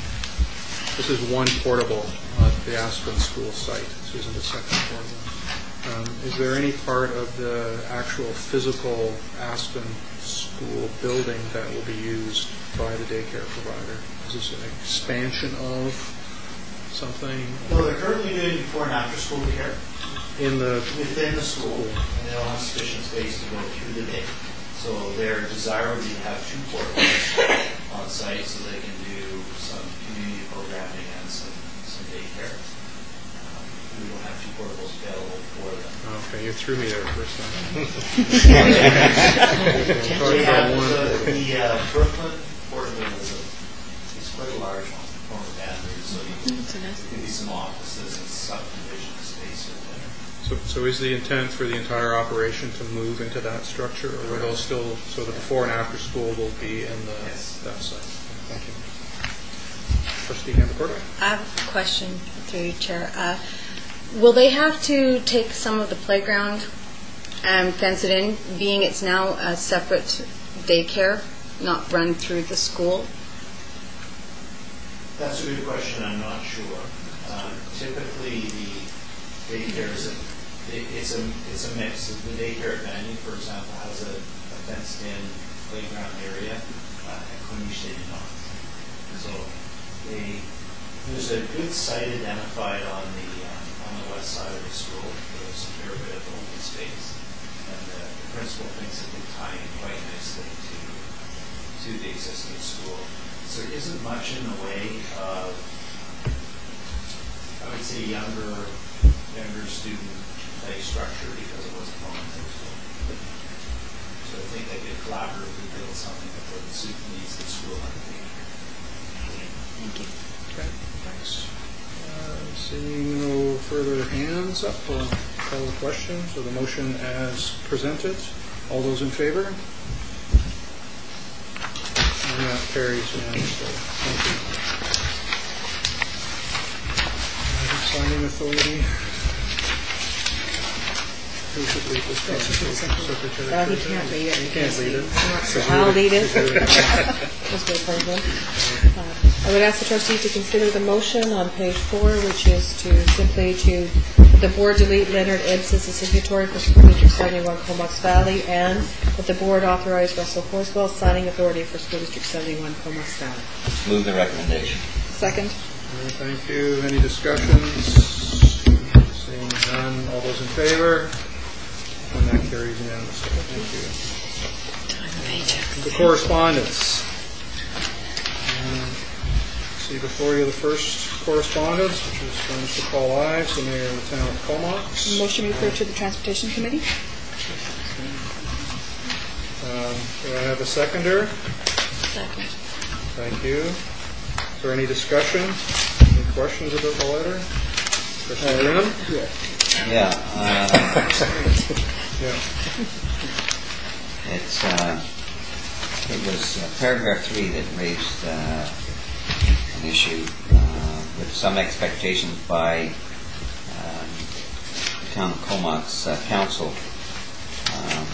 This is one portable at the Aspen School site, this isn't a second portable. Um, Is there any part of the actual physical Aspen School building that will be used by the daycare provider? Is this an expansion of something No, they're currently doing before and after school care in the, within the school, and they don't have sufficient space to go through the day. So their desire would be to have two portables on site so they can do some community programming and some, some daycare. Um, We don't have two portables available for them. okay, you threw me there for a second. *laughs* So about have one the, portable. the uh, Brooklyn portable is a, it's quite a large one, former boundary, so you can, could be some offices and subdivision space within it. So, so is the intent for the entire operation to move into that structure, or will those still, so the before and after school will be in the, Yes. that site? Thank you. Trustee Hampton I have a question through you, Chair. Uh, Will they have to take some of the playground and fence it in, being it's now a separate daycare, not run through the school? That's a good question, I'm not sure. Uh, Typically, the daycare is, a- it- it's a, it's a mix. The daycare at Vanier, for example, has a a fenced-in playground area, uh, at Queneesh they do not. So they, there's a good site identified um, on the west side of the school, there's a fair bit of open space. And uh, the principal thinks it would tie in quite nicely to, to the existing school. So there isn't much in the way of, I would say, younger, younger student play structure because it wasn't on the school. So I think they could collaboratively build something that would suit the needs of the school and the Thank you. Okay, thanks. Seeing no further hands up, I'll call the question. So the motion as presented, all those in favor? And that carries unanimously. Thank you. Signing authority. Who should lead this? Secretary. Well, he can't lead it. He can't lead it. I'll lead it. Mr. President. Uh, I would ask the trustees to consider the motion on page four, which is to simply to, the board delete Leonard Ebbs as a signatory for School District 71 Comox Valley, and that the board authorize Russell Horswell signing authority for School District 71 Comox Valley. Move the recommendation. Second. All right, Thank you. Any discussions? Seeing none, all those in favor? And that carries unanimously. Thank you. The correspondence. Um, See before you the first correspondence, which is from Mr. Paul Ives, the mayor of the town of Comox. Motion referred to the Transportation Committee? Um, Do I have a seconder? Second. Thank you. Is there any discussion? Any questions about the letter? Trustee Brenham? Uh, Yeah. *laughs* it's, uh, it was uh, paragraph three that raised uh, an issue uh, with some expectations by um, the town of Comox uh, council um,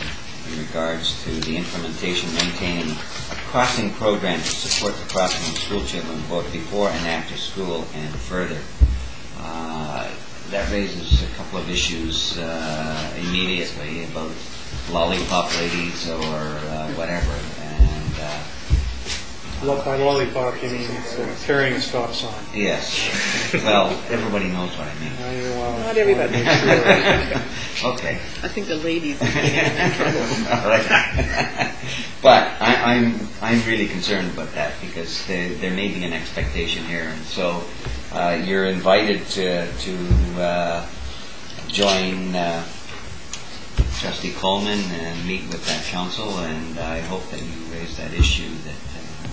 in regards to the implementation, maintaining a crossing program to support the crossing of school children both before and after school and further. Uh, That raises a couple of issues uh, immediately about lollipop ladies or uh, whatever, and uh, Lo- By lollipop, you mean carrying a stop sign. yes, well, everybody knows what I mean. I, uh, Not everybody. wanna make sure. Okay. I think the ladies. *laughs* All right. But I, I'm, I'm I'm really concerned about that because there, there may be an expectation here. And so uh, you're invited to, to uh, join uh, Trustee Coleman and meet with that council, and I hope that you raise that issue that uh,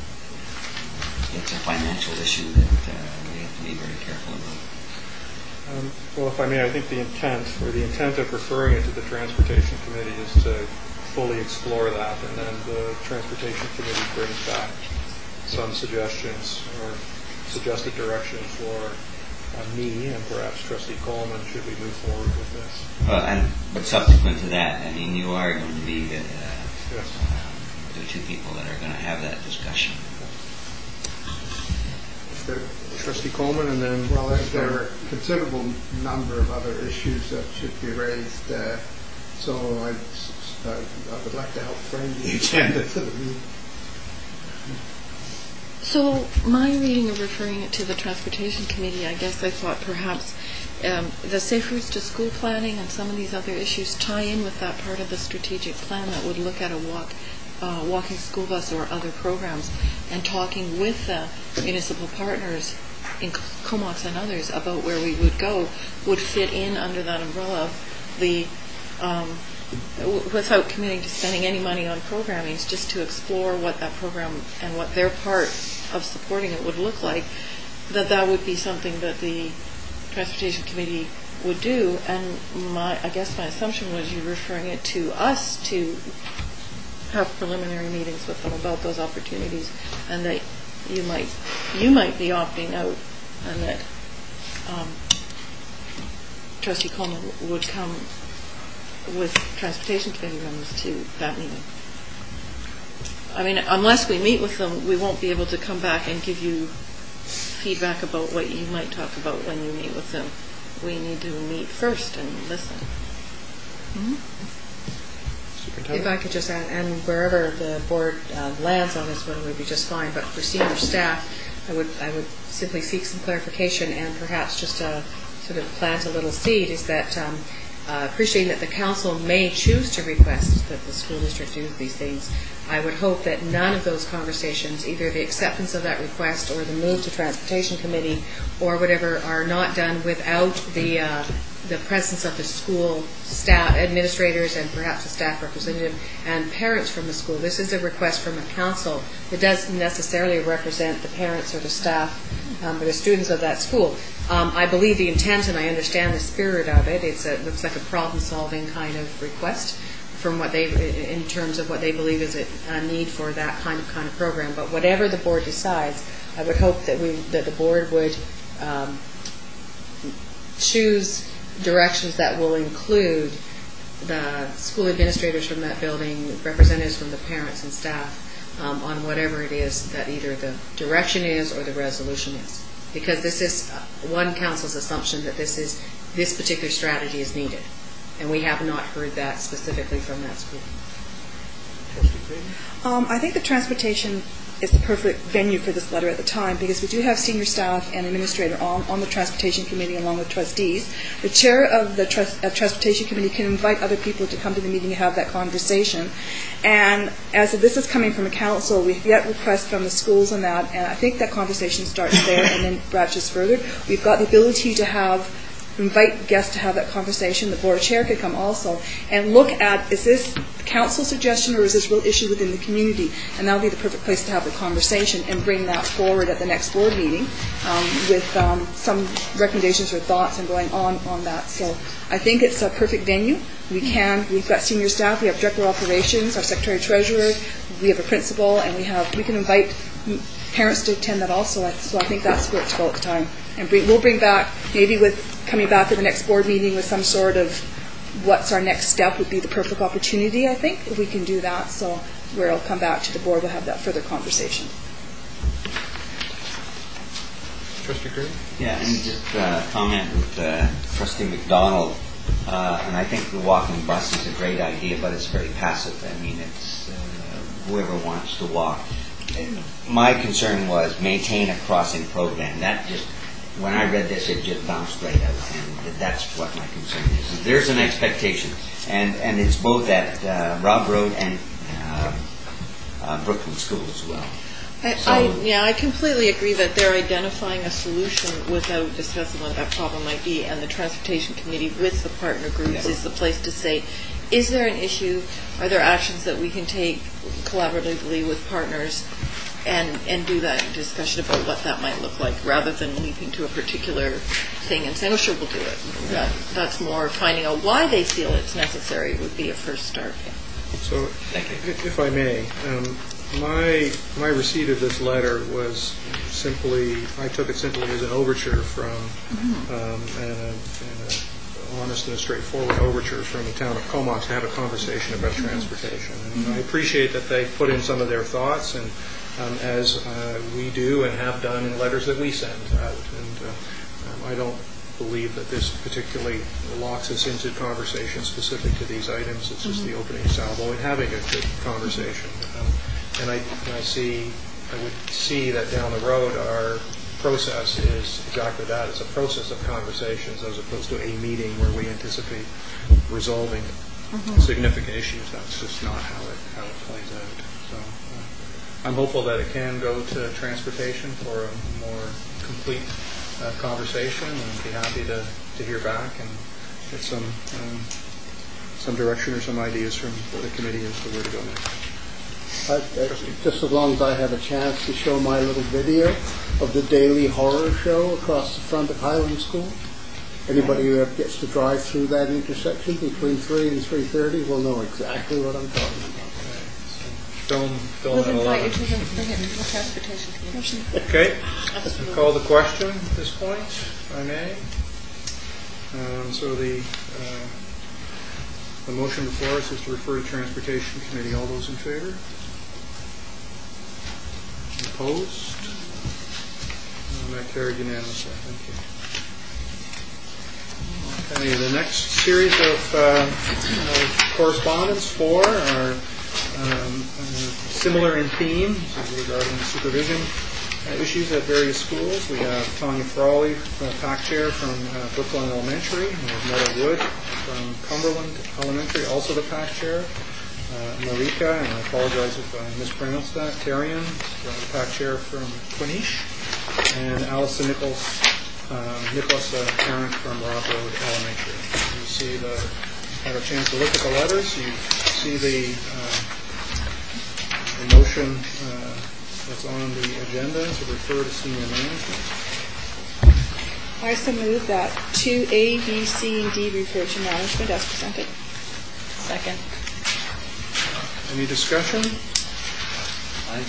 it's a financial issue that uh, we have to be very careful about. Um, Well, if I may, I think the intent, or the intent of referring it to the Transportation Committee is to fully explore that, and then the Transportation Committee brings back some suggestions or suggested direction for uh, me and perhaps trustee Coleman, should we move forward with this. And, but subsequent to that, I mean, you are going to be the, uh, Yes. the two people that are going to have that discussion. Trustee Coleman, and then... Well, there- there are a considerable number of other issues that should be raised, uh, so I'd s- s- uh, I would like to help frame the agenda for the meeting. So my reading of referring it to the Transportation Committee, I guess I thought perhaps um, the Safe Routes to School planning and some of these other issues tie in with that part of the strategic plan that would look at a walk, uh, walking school bus or other programs, and talking with the municipal partners, in Comox and others, about where we would go, would fit in under that umbrella of the um, without committing to spending any money on programming, just to explore what that program and what their part of supporting it would look like, that that would be something that the Transportation Committee would do. And my, I guess my assumption was you're referring it to us to have preliminary meetings with them about those opportunities, and that you might, you might be opting out, and that um, trustee Coleman would come with Transportation Committee members to that meeting. I mean, unless we meet with them, we won't be able to come back and give you feedback about what you might talk about when you meet with them. We need to meet first and listen. If I could just add, and wherever the board uh, lands on this one would be just fine, but for senior staff, I would, I would simply seek some clarification and perhaps just uh, sort of plant a little seed, is that um, appreciating that the council may choose to request that the school district do these things, I would hope that none of those conversations, either the acceptance of that request or the move to transportation committee or whatever, are not done without the, uh, the presence of the school staff, administrators, and perhaps a staff representative, and parents from the school. This is a request from a council. It doesn't necessarily represent the parents or the staff um, or the students of that school. Um, I believe the intent, and I understand the spirit of it. It's a, looks like a problem-solving kind of request from what they, in terms of what they believe is a, a need for that kind of kind of program. But whatever the board decides, I would hope that we, that the board would um, choose directions that will include the school administrators from that building, representatives from the parents and staff, um, on whatever it is that either the direction is or the resolution is. Because this is uh, one council's assumption that this is, this particular strategy is needed. And we have not heard that specifically from that school. Um, I think the transportation is the perfect venue for this letter at the time because we do have senior staff and administrator on, the transportation committee along with trustees. The chair of the uh, transportation committee can invite other people to come to the meeting and have that conversation. And as this is coming from a council, we've yet requests from the schools on that, and I think that conversation starts there and then branches further. We've got the ability to have invite guests to have that conversation. The board chair could come also and look at, is this council suggestion or is this real issue within the community? And that'll be the perfect place to have the conversation and bring that forward at the next board meeting um, with um, some recommendations or thoughts and going on on that. So I think it's a perfect venue. We can, we've got senior staff, we have director of operations, our secretary treasurer, we have a principal, and we have, we can invite parents to attend that also. So I think that's where it's go at the time. And we'll bring back, maybe with coming back to the next board meeting with some sort of what's our next step would be the perfect opportunity, I think, if we can do that. So where it'll come back to the board, we'll have that further conversation. Trustee Green? Yeah, and just uh, comment with uh, trustee McDonald, uh, and I think the walking bus is a great idea, but it's very passive. I mean, it's uh, whoever wants to walk. My concern was maintain a crossing program. That just, when I read this, it just bounced right out, and that's what my concern is. There's an expectation, and, and it's both at uh, Robb Road and uh, uh, Brooklyn School as well. I, So- I, yeah, I completely agree that they're identifying a solution without discussing what that problem might be, and the transportation committee with the partner groups is the place to say, is there an issue? Are there actions that we can take collaboratively with partners and, and do that discussion about what that might look like, rather than leaping to a particular thing and saying, oh, sure, we'll do it. That's more finding out why they feel it's necessary would be a first start. So, if if I may, um, my, my receipt of this letter was simply, I took it simply as an overture from, um, and a, and a honest and straightforward overture from the town of Comox to have a conversation about transportation. I appreciate that they put in some of their thoughts, and um, as uh, we do and have done in letters that we send out. And uh, um, I don't believe that this particularly locks us into conversation specific to these items. It's just the opening salvo and having a good conversation. Um, And I, I see, I would see that down the road, our process is exactly that. It's a process of conversations as opposed to a meeting where we anticipate resolving significant issues. That's just not how it, how it plays out. I'm hopeful that it can go to transportation for a more complete uh, conversation, and be happy to, to hear back and get some, um, some direction or some ideas from the committee as to where to go next. I- I- Just as long as I have a chance to show my little video of the daily horror show across the front of Highland School. Anybody who gets to drive through that intersection between 3 and 3:30 will know exactly what I'm talking about. Film, film We'll at invite you 11. to the, bring it to the transportation committee. Okay, I'll call the question at this point, if I may. Um, So the, uh, the motion before us is to refer to Transportation Committee. All those in favor? Opposed? And That carried unanimously. Thank you. Okay, the next series of uh, of correspondence for are um, similar in theme regarding supervision uh, issues at various schools. We have Tanya Frawley, uh, PAC Chair from Brooklyn Elementary, and we have Meadow Wood from Cumberland Elementary, also the PAC Chair. Uh, Marika, and I apologize if I mispronounced that, Tarian, uh, PAC Chair from Queneesh, and Allison Nichols, uh, Nicholas, a parent from Robb Road Elementary. You see the, had a chance to look at the letters, you see the, uh, the motion uh, that's on the agenda to refer to senior management. I so move that 2A, B, C, and D refer to management as presented. Second. Any discussion? I-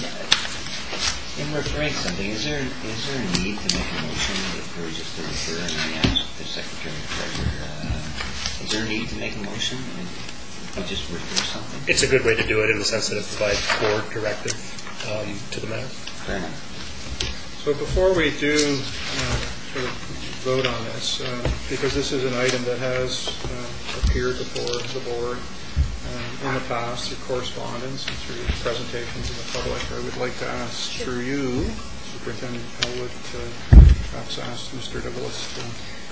In referring something, is there, is there a need to make a motion if we're just to refer and I ask the secretary treasurer, uh, is there a need to make a motion if just refer something? It's a good way to do it in the sense that it provides board directive um, to the matter. Fair enough. So before we do uh, sort of vote on this, uh, because this is an item that has uh, appeared before the board um, in the past through correspondence and through presentations in the public, I would like to ask through you, Superintendent Elwood, to perhaps ask Mr. Douglas to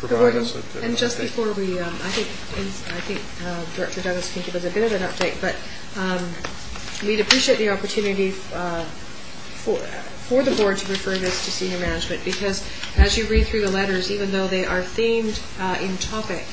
provide us with an And just before we, um, I think, I think uh, Director Douglas can give us a bit of an update, but um, we'd appreciate the opportunity uh, for, for the board to refer this to senior management, because as you read through the letters, even though they are themed uh, in topic,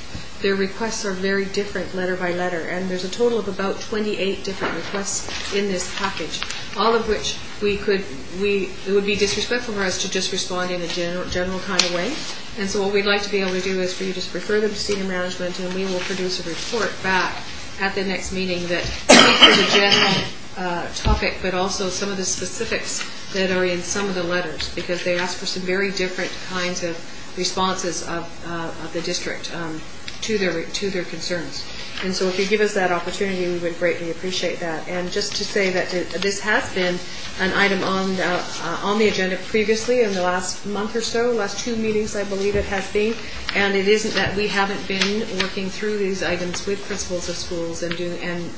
their requests are very different letter by letter, and there's a total of about 28 different requests in this package, all of which we could, we, it would be disrespectful for us to just respond in a general, general kind of way. And so what we'd like to be able to do is for you to refer them to senior management, and we will produce a report back at the next meeting that speaks to the general uh, topic, but also some of the specifics that are in some of the letters, because they ask for some very different kinds of responses of, uh, of the district um, to their, to their concerns. And so if you give us that opportunity, we would greatly appreciate that. And just to say that th- this has been an item on, uh, on the agenda previously in the last month or so, last two meetings, I believe it has been. And it isn't that we haven't been working through these items with principals of schools and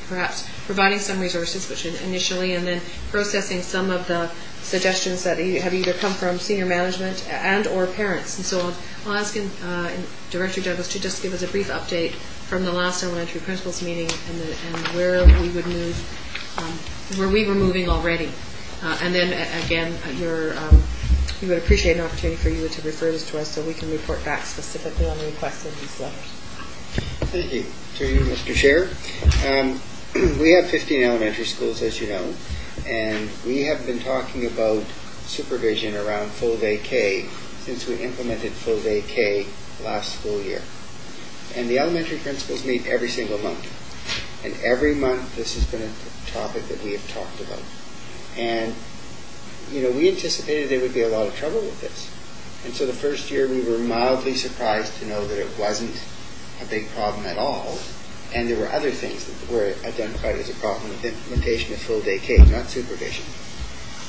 perhaps providing some resources, which initially, and then processing some of the suggestions that have either come from senior management and/or parents. And so I'll- I'll ask uh, Director Douglas to just give us a brief update from the last elementary principals meeting and the- and where we would move um, where we were moving already. Uh, And then, a- again, uh, your, um, we would appreciate an opportunity for you to refer this to us so we can report back specifically on the requests in these letters. Thank you. To you, Mr. Chair. Um, *clears throat* We have 15 elementary schools, as you know, and we have been talking about supervision around full-day K since we implemented full-day K last school year. And the elementary principals meet every single month. And every month, this has been a topic that we have talked about. And, you know, we anticipated there would be a lot of trouble with this. And so the first year, we were mildly surprised to know that it wasn't a big problem at all. And there were other things that were identified as a problem with implementation of full-day K, not supervision.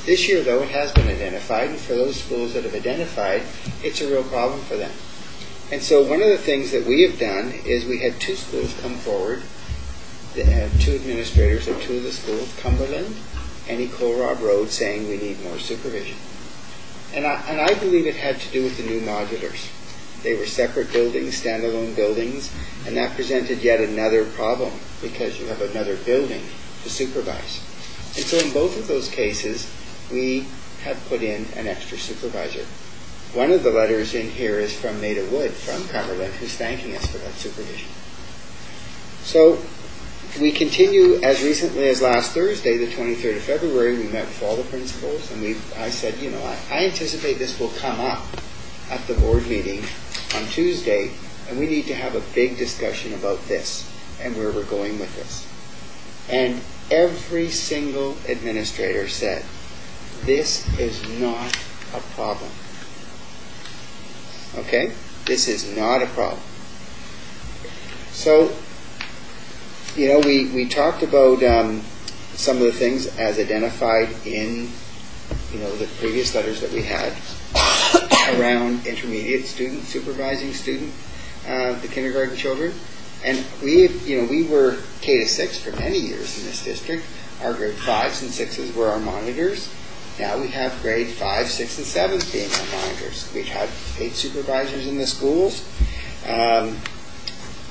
This year, though, it has been identified, and for those schools that have identified, it's a real problem for them. And so one of the things that we have done is we had two schools come forward, had uh, two administrators of two of the schools, Cumberland and Eco Robb Road, saying we need more supervision. And I, and I believe it had to do with the new modulars. They were separate buildings, standalone buildings, and that presented yet another problem because you have another building to supervise. And so in both of those cases, we have put in an extra supervisor. One of the letters in here is from Maida Wood from Cumberland, who's thanking us for that supervision. So we continue as recently as last Thursday, the 23rd of February, we met with all the principals, and we, I said, you know, I, I anticipate this will come up at the board meeting on Tuesday, and we need to have a big discussion about this and where we're going with this. And every single administrator said, this is not a problem. Okay? This is not a problem. So, you know, we, we talked about um, some of the things as identified in, you know, the previous letters that we had around intermediate student supervising student, uh, the kindergarten children. And we, you know, we were K to six for many years in this district. Our grade fives and sixes were our monitors. Now we have grade five, six, and sevens being our monitors. We've had eight supervisors in the schools. Um,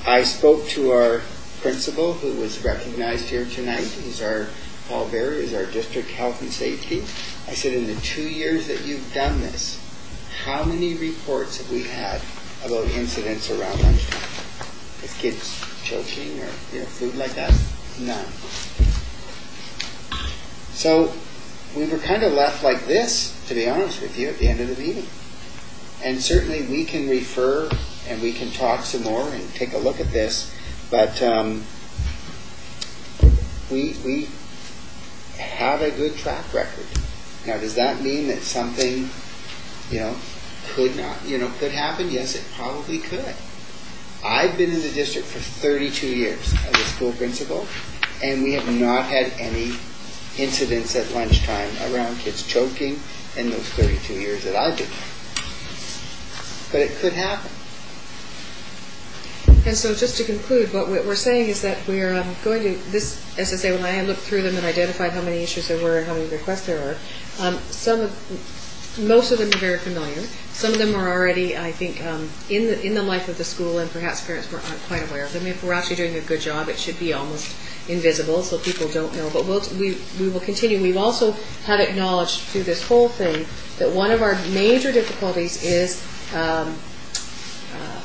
I spoke to our principal, who was recognized here tonight. He's our Paul Berry is our district health and safety. I said, in the two years that you've done this, how many reports have we had about incidents around lunchtime with kids choking or you know, food like that? None. So we were kind of left like this, to be honest with you, at the end of the meeting. And certainly we can refer and we can talk some more and take a look at this, but um, we we have a good track record. Now, does that mean that something, you know, could not, you know, could happen? Yes, it probably could. I've been in the district for 32 years as a school principal, and we have not had any incidents at lunchtime around kids choking in those 32 years that I've been. But it could happen. And so just to conclude, what we're saying is that we're um, going to, this, as I say, when I looked through them and identified how many issues there were and how many requests there were, um, some of, most of them are very familiar. Some of them are already, I think, um, in the in the life of the school, and perhaps parents aren't quite aware of them. If we're actually doing a good job, it should be almost invisible, so people don't know. But we'll, we we will continue. We've also have acknowledged through this whole thing that one of our major difficulties is um, uh,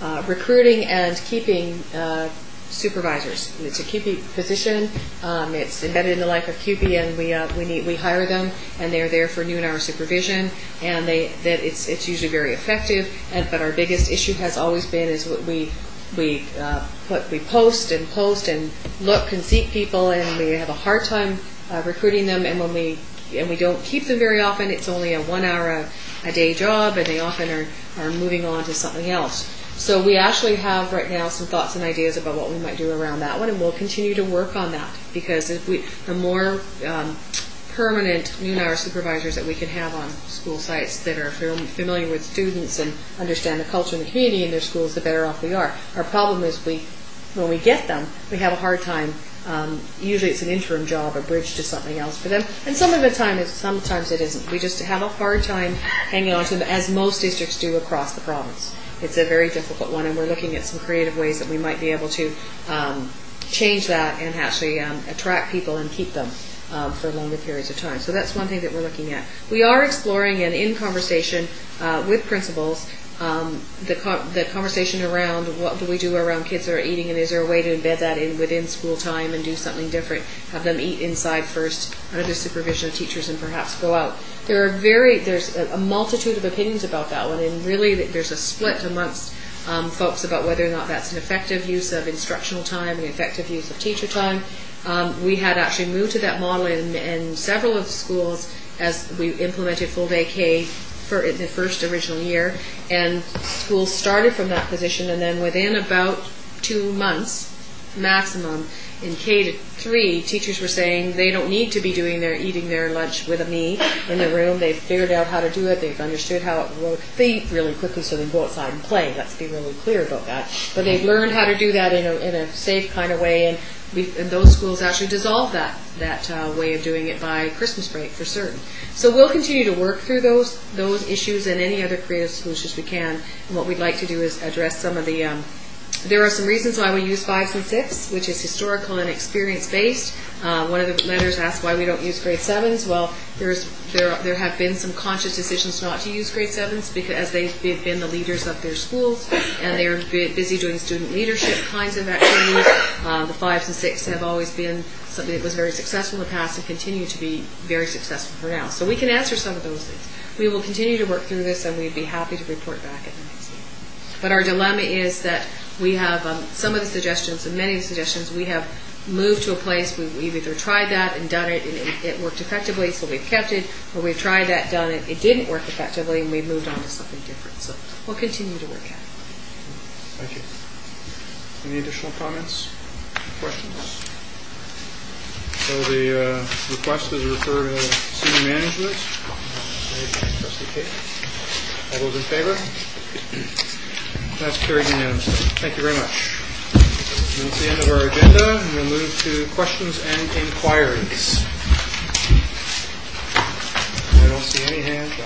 uh, recruiting and keeping uh, supervisors. It's a CUPE position. Um, it's embedded in the life of CUPE, and we uh, we need we hire them, and they're there for noon hour supervision, and they that it's it's usually very effective. And but our biggest issue has always been is what we we uh, we post and post and look and seek people, and we have a hard time uh, recruiting them. And when we and we don't keep them very often, it's only a one hour a, a day job, and they often are are moving on to something else. So we actually have right now some thoughts and ideas about what we might do around that one, and we'll continue to work on that because if we, the more um, permanent hour supervisors that we can have on school sites that are familiar with students and understand the culture and the community in their schools, the better off we are. Our problem is we, when we get them, we have a hard time. Um, usually it's an interim job, a bridge to something else for them, and some of the time, sometimes it isn't. We just have a hard time hanging on to them, as most districts do across the province it's a very difficult one, and we're looking at some creative ways that we might be able to um, change that and actually um, attract people and keep them um, for longer periods of time. So that's one thing that we're looking at. We are exploring and in conversation uh, with principals um, the, co- the conversation around what do we do around kids that are eating and is there a way to embed that in within school time and do something different, have them eat inside first under the supervision of teachers and perhaps go out. There are very, there's a, multitude of opinions about that one and really there's a split amongst um, folks about whether or not that's an effective use of instructional time and effective use of teacher time. Um, we had actually moved to that model in, in several of the schools as we implemented full day K for the first original year, and schools started from that position, and then within about two months maximum, in K to three, teachers were saying they don't need to be doing their eating their lunch with a me in the room. They've figured out how to do it. They've understood how it works. They eat really quickly, so they go outside and play. Let's be really clear about that. But they've learned how to do that in a, in a safe kind of way, and, we, and those schools actually dissolved that that uh, way of doing it by Christmas break for certain. So we'll continue to work through those those issues and any other creative solutions we can. And what we'd like to do is address some of the um, there are some reasons why we use fives and six, which is historical and experience based. Uh, one of the letters asked why we don't use grade sevens. Well, there's there there have been some conscious decisions not to use grade sevens because as they've been the leaders of their schools and they're busy doing student leadership kinds of activities. Uh, the fives and six have always been something that was very successful in the past and continue to be very successful for now. So we can answer some of those things. We will continue to work through this, and we'd be happy to report back at the next meeting. But our dilemma is that we have um, some of the suggestions and many of the suggestions we have moved to a place we, we've either tried that and done it and it, it worked effectively, so we've kept it, or we've tried that, done it, it didn't work effectively, and we've moved on to something different. So we'll continue to work at it. Thank you. Any additional comments, questions? So the uh, request is referred to senior management. All those in favor? That's carried unanimously. Thank you very much. That's the end of our agenda, and we'll move to questions and inquiries. I don't see any hands Um,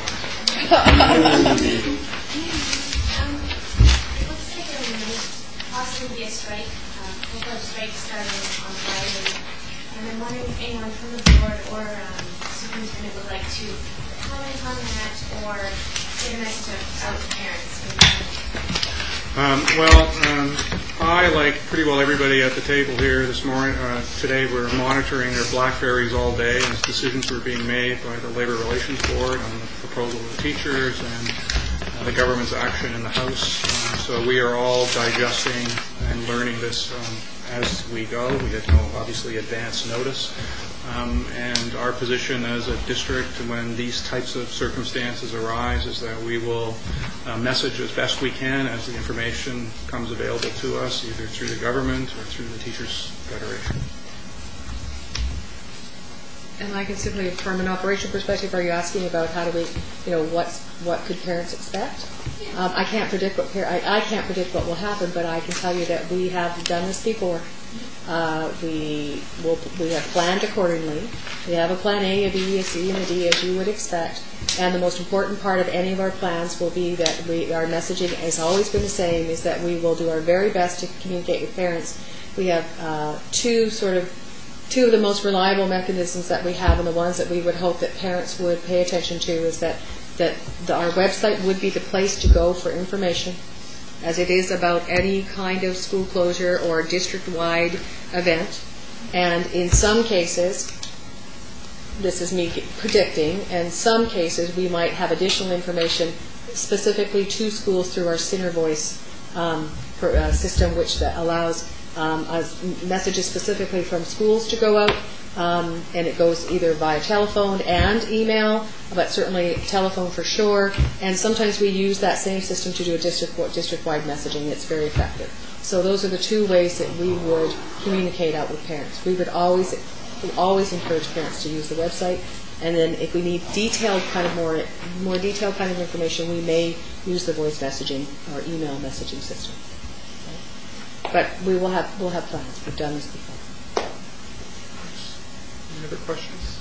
looks like there might possibly be a strike. Uh, Local strike starting on Friday. And I'm wondering if anyone from the board or um, superintendent would like to comment on that or get a message out to parents. Um, Well, um, I, like pretty well everybody at the table here this morning, uh, today, we're monitoring their Blackberries all day, and decisions were being made by the Labor Relations Board on the proposal of the teachers and uh, the government's action in the House. Um, So we are all digesting and learning this as we go. We had no, obviously, advance notice. Um, And our position as a district, when these types of circumstances arise, is that we will uh, message as best we can as the information comes available to us, either through the government or through the Teachers Federation. And I can simply, from an operational perspective, are you asking about how do we, you know, what's, what could parents expect? Um, I can't predict what, par- I, I can't predict what will happen, but I can tell you that we have done this before. Uh, we will, we have planned accordingly. We have a plan A, a B, a C, and a D, as you would expect. And the most important part of any of our plans will be that we, our messaging has always been the same, is that we will do our very best to communicate with parents. We have uh, two sort of two of the most reliable mechanisms that we have and the ones that we would hope that parents would pay attention to is that, that the, our website would be the place to go for information as it is about any kind of school closure or district-wide event. And in some cases, this is me predicting, in some cases, we might have additional information specifically to schools through our Synrevoice um, uh, system, which that allows um, messages specifically from schools to go out, Um, and it goes either via telephone and email, but certainly telephone for sure. And sometimes we use that same system to do a district district-wide messaging. It's very effective. So those are the two ways that we would communicate out with parents. We would always encourage parents to use the website. And then if we need detailed kind of more more detailed kind of information, we may use the voice messaging or email messaging system. But we will have we'll have plans. We've done this before. Any other questions?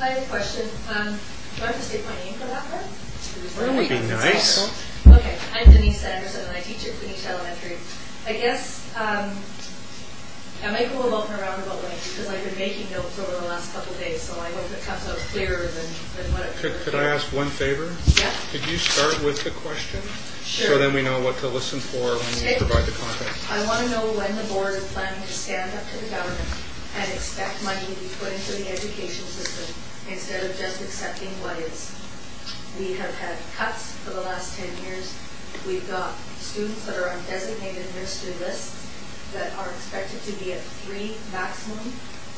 I have a question. Um, do I have to state my name for that part? That would be nice. Okay, I'm Denise Sanderson, and I teach at Queneesh Elementary. I guess um, I might go about in a roundabout way because I've been making notes over the last couple of days, so I hope it comes out clearer than, than what it. Could, could I ask one favor? Yeah. Could you start with the question? Sure. So then we know what to listen for when you Okay. provide the context. I want to know when the board is planning to stand up to the government and expect money to be put into the education system instead of just accepting what is. We have had cuts for the last 10 years. We've got students that are on designated ministry lists that are expected to be at three maximum.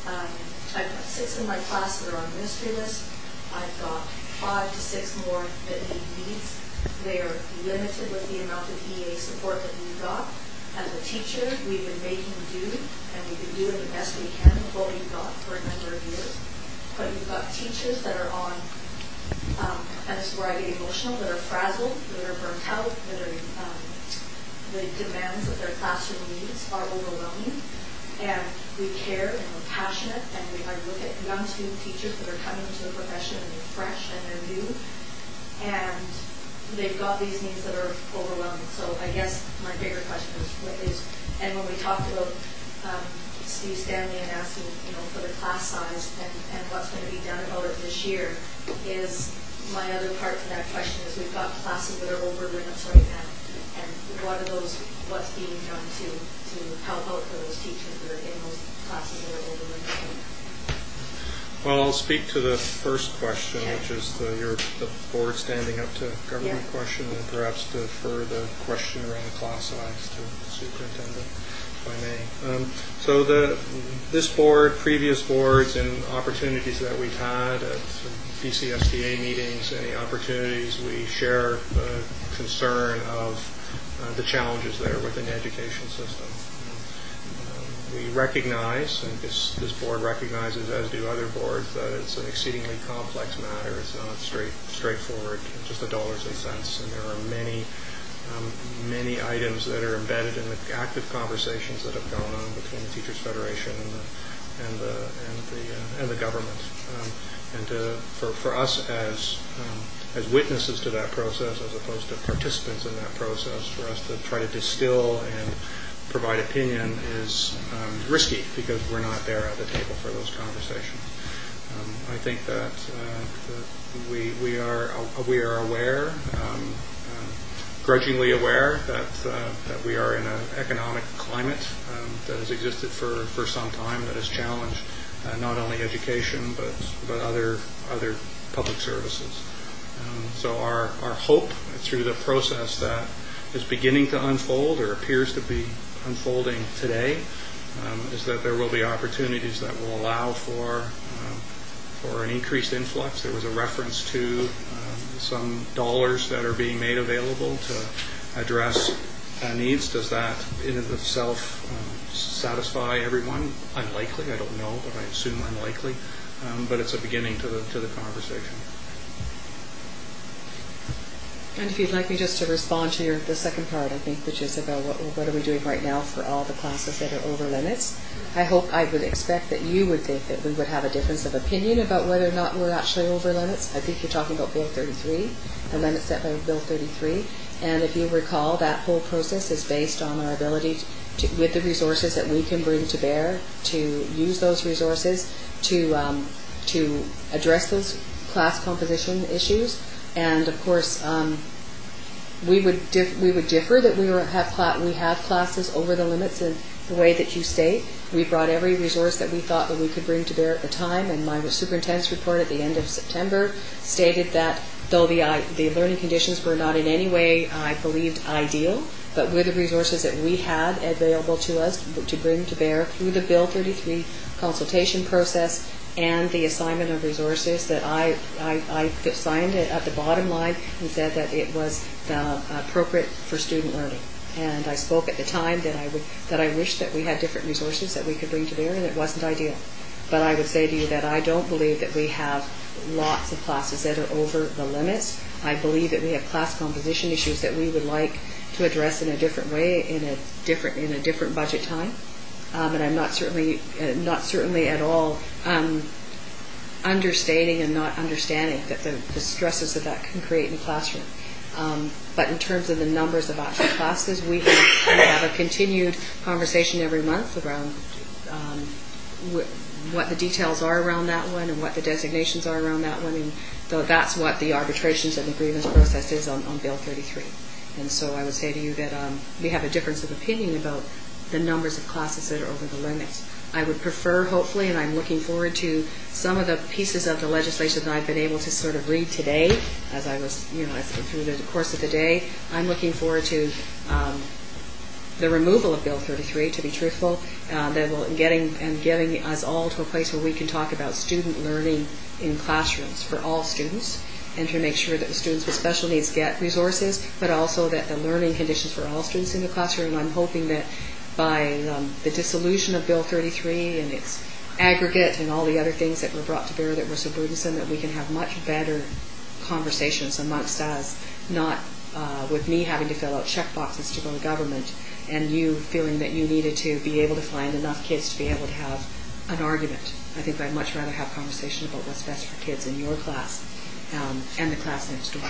Um, I've got six in my class that are on ministry list. I've got five to six more that need needs. They are limited with the amount of EA support that we've got. As a teacher, we've been making do, and we've been doing the best we can with what we've got for a number of years. But you've got teachers that are on, um, and this is where I get emotional, that are frazzled, that are burnt out, that are, um, the demands of their classroom needs are overwhelming. And we care and we're passionate, and we, I look at young student teachers that are coming into the profession and they're fresh and they're new. And they've got these needs that are overwhelming. So I guess my bigger question is, what is, and when we talked about um, Steve Stanley and asking, you know, for the class size and, and what's going to be done about it this year, is my other part to that question is we've got classes that are over limits right now. And what are those, what's being done to, to help out for those teachers that are in those classes that are over limits? Well, I'll speak to the first question, which is the, your, the board standing up to government question, and perhaps defer the question around the class size to the superintendent, if I may. Um, So the, this board, previous boards, and opportunities that we've had at BCSTA meetings, any opportunities, we share the concern of uh, the challenges there within the education system. We recognize, and this, this board recognizes, as do other boards, that it's an exceedingly complex matter. It's not straight, straightforward, just the dollars and cents, and there are many, um, many items that are embedded in the active conversations that have gone on between the Teachers Federation and the, and the, and the, and the government. And for, for us as, um, as witnesses to that process, as opposed to participants in that process, for us to try to distill and provide opinion is um, risky because we're not there at the table for those conversations. Um, I think that, uh, that we, we are we are aware, um, uh, grudgingly aware that uh, that we are in an economic climate that has existed for, for some time that has challenged uh, not only education but but other other public services. So our our hope through the process that is beginning to unfold or appears to be unfolding today um, is that there will be opportunities that will allow for um, for an increased influx. There was a reference to um, some dollars that are being made available to address uh, needs. Does that in and of itself satisfy everyone? Unlikely. I don't know, but I assume unlikely. But it's a beginning to the to the conversation. And if you'd like me just to respond to your, the second part, I think, which is about what, what are we doing right now for all the classes that are over limits. I hope, I would expect that you would think that we would have a difference of opinion about whether or not we're actually over limits. I think you're talking about Bill 33, the limit set by Bill 33. And if you recall, that whole process is based on our ability to, with the resources that we can bring to bear, to use those resources to, um, to address those class composition issues. And of course, um, we would dif- we would differ that we were have cla- we have classes over the limits in the way that you state. We brought every resource that we thought that we could bring to bear at the time, and my superintendent's report at the end of September stated that though the i- the learning conditions were not in any way, I believed, ideal, but with the resources that we had available to us to bring to bear through the Bill 33 consultation process and the assignment of resources that I, signed it at the bottom line and said that it was uh, appropriate for student learning. And I spoke at the time that I that I wished that we had different resources that we could bring to bear, and it wasn't ideal. But I would say to you that I don't believe that we have lots of classes that are over the limits. I believe that we have class composition issues that we would like to address in a different way, in a different, in a different budget time. Um, and I'm not certainly, uh, not certainly at all um, understating and not understanding that the, stresses that that can create in the classroom. Um, but in terms of the numbers of actual classes, we have, a continued conversation every month around wh- what the details are around that one and what the designations are around that one. And that's what the arbitrations and the grievance process is on, Bill 33. And so I would say to you that we have a difference of opinion about the numbers of classes that are over the limits. I would prefer, hopefully, and I'm looking forward to some of the pieces of the legislation that I've been able to sort of read today as I was, you know, as, through the course of the day. I'm looking forward to um, the removal of Bill 33, to be truthful, uh, that will getting and getting us all to a place where we can talk about student learning in classrooms for all students and to make sure that the students with special needs get resources, but also that the learning conditions for all students in the classroom. I'm hoping that by um, the dissolution of Bill 33 and its aggregate and all the other things that were brought to bear that were so burdensome, that we can have much better conversations amongst us, not uh, with me having to fill out check boxes to go to government and you feeling that you needed to be able to find enough kids to be able to have an argument. I think I'd much rather have conversation about what's best for kids in your class um, and the class next door.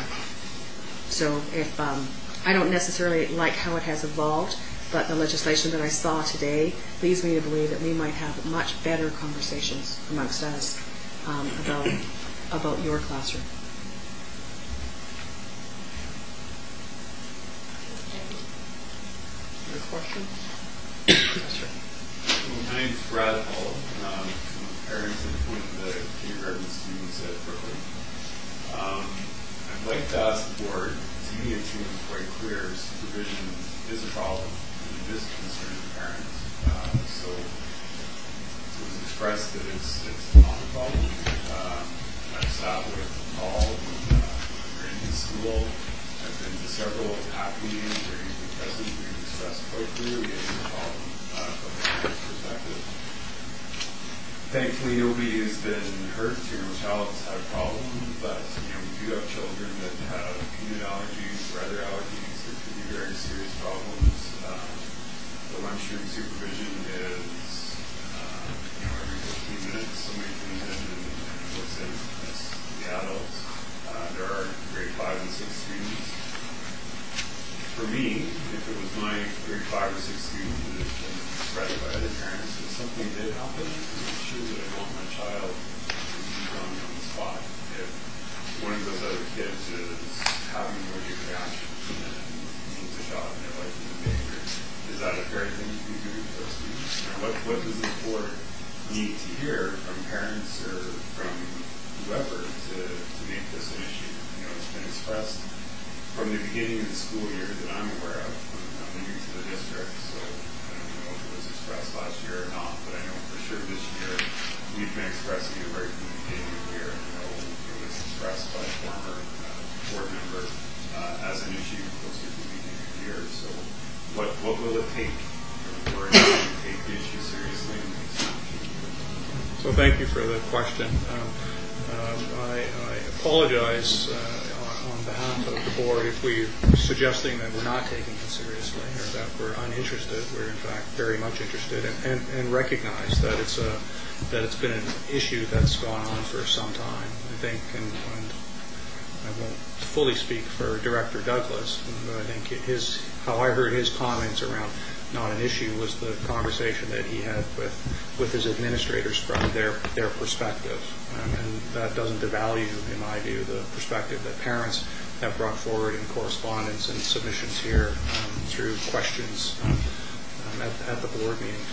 So if um, I don't necessarily like how it has evolved, but the legislation that I saw today leads me to believe that we might have much better conversations amongst us um, about about your classroom. Your question? My name's Brad Hall. Um, I'm a parent of one of the kindergarten students at Brooklyn. Um, I'd like to ask the board, to me it seems quite clear, supervision is a problem, and it is a concern to parents. Uh, so it was expressed that it's, not a problem. Um, I've sat with Paul, uh, we're in school, I've been to several PAC meetings where he's been present, we've expressed quite clearly it is a problem uh, from a parent's perspective. Thankfully, nobody has been hurt. You know, child's had a problem, but you we do have children that have peanut allergies or other allergies that could be very serious problems. Lunchroom supervision is, uh, you know, every 15 minutes somebody comes in and, looks in. That's the adults. Uh, there are grade five and six students. For me, if it was my grade five or six student that had been expressed by other parents, if something did happen, I'm sure that I want my child to be on the spot. If one of those other kids is having allergic reaction and needs a shot and their life in is that a fair thing to doing for students? What, what does the board need to hear from parents or from whoever to, to make this an issue? You know, it's been expressed from the beginning of the school year that I'm aware of. I'm, I'm new to the district, so I don't know if it was expressed last year or not, but I know for sure this year we've been expressing it right from the beginning of the year. I know it was expressed by a former uh, board member uh, as an issue closer to the beginning of the year. So what, what will it take for the take the issue seriously? So thank you for the question. Um, um, I, I apologize uh, on, on behalf of the board if we're suggesting that we're not taking it seriously or that we're uninterested. We're in fact very much interested and, and, and recognize that it's a that it's been an issue that's gone on for some time. I think, and, and I won't fully speak for Director Douglas, I think his how I heard his comments around not an issue was the conversation that he had with with his administrators from their their perspective, and that doesn't devalue, in my view, the perspective that parents have brought forward in correspondence and submissions here um, through questions um, at, at the board meeting.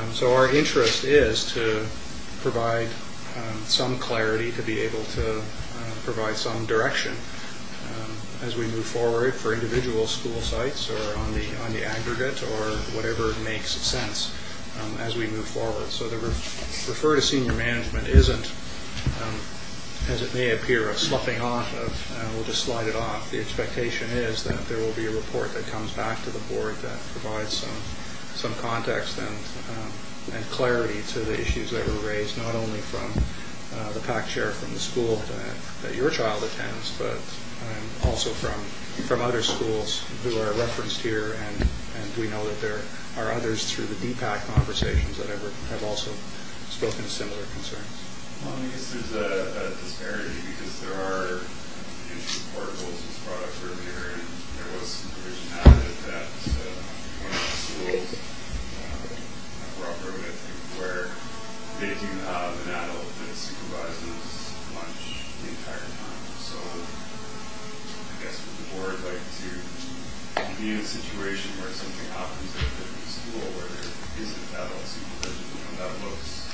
Um, so our interest is to provide some clarity to be able to uh, provide some direction as we move forward for individual school sites or on the on the aggregate or whatever makes sense um, as we move forward. So the ref- refer to senior management isn't, um, as it may appear, a sloughing off of uh, we'll just slide it off. The expectation is that there will be a report that comes back to the board that provides some some context and um, and clarity to the issues that were raised, not only from the PAC chair from the school that, your child attends, but um, also from from other schools who are referenced here, and, and we know that there are others through the DPAC conversations that have, have also spoken to similar concerns. Well, I guess there's a, disparity because there are the issue of portables was brought up earlier, and there was some provision added that uh, one of the schools, uh, Robb Road, I think, where they do have an adult that supervises lunch the entire time. So I guess would the board like to be in a situation where something happens at a different school where there isn't adult supervision, you know, that looks,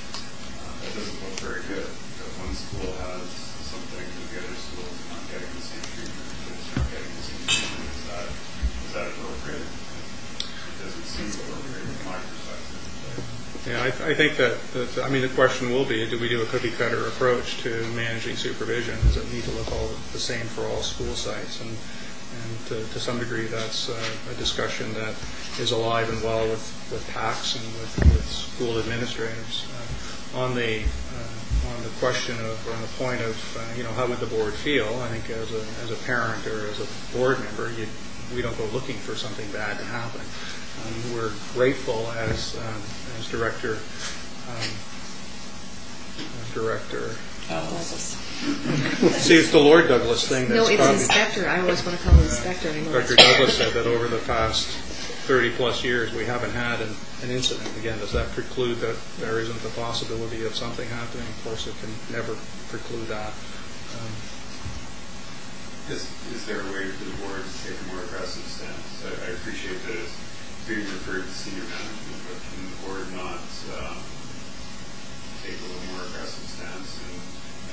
uh, that doesn't look very good. If one school has something that the other school is not getting the same treatment, that it's not getting the same treatment, is that, is that appropriate? It doesn't seem appropriate from my perspective. I, think that, I mean, the question will be, do we do a cookie cutter approach to managing supervision? Does it need to look all the same for all school sites? And, to, some degree, that's a discussion that is alive and well with, PACs and with, school administrators. Uh, on the uh, on the question of, on the point of, uh, you know, how would the board feel? I think as a as a parent or as a board member, we don't go looking for something bad to happen. Um, we're grateful as um, as director um, as director. See, it's the Lord Douglas thing. No, it's probably- inspector. I always want to call him inspector. I know Dr. that's- Douglas said that over the past 30-plus years, we haven't had an an incident. Again, does that preclude that there isn't the possibility of something happening? Of course, it can never preclude that. Um, Is, is there a way for the board to take a more aggressive stance? I, I appreciate that it's being referred to senior management, but can the board not um, take a little more aggressive stance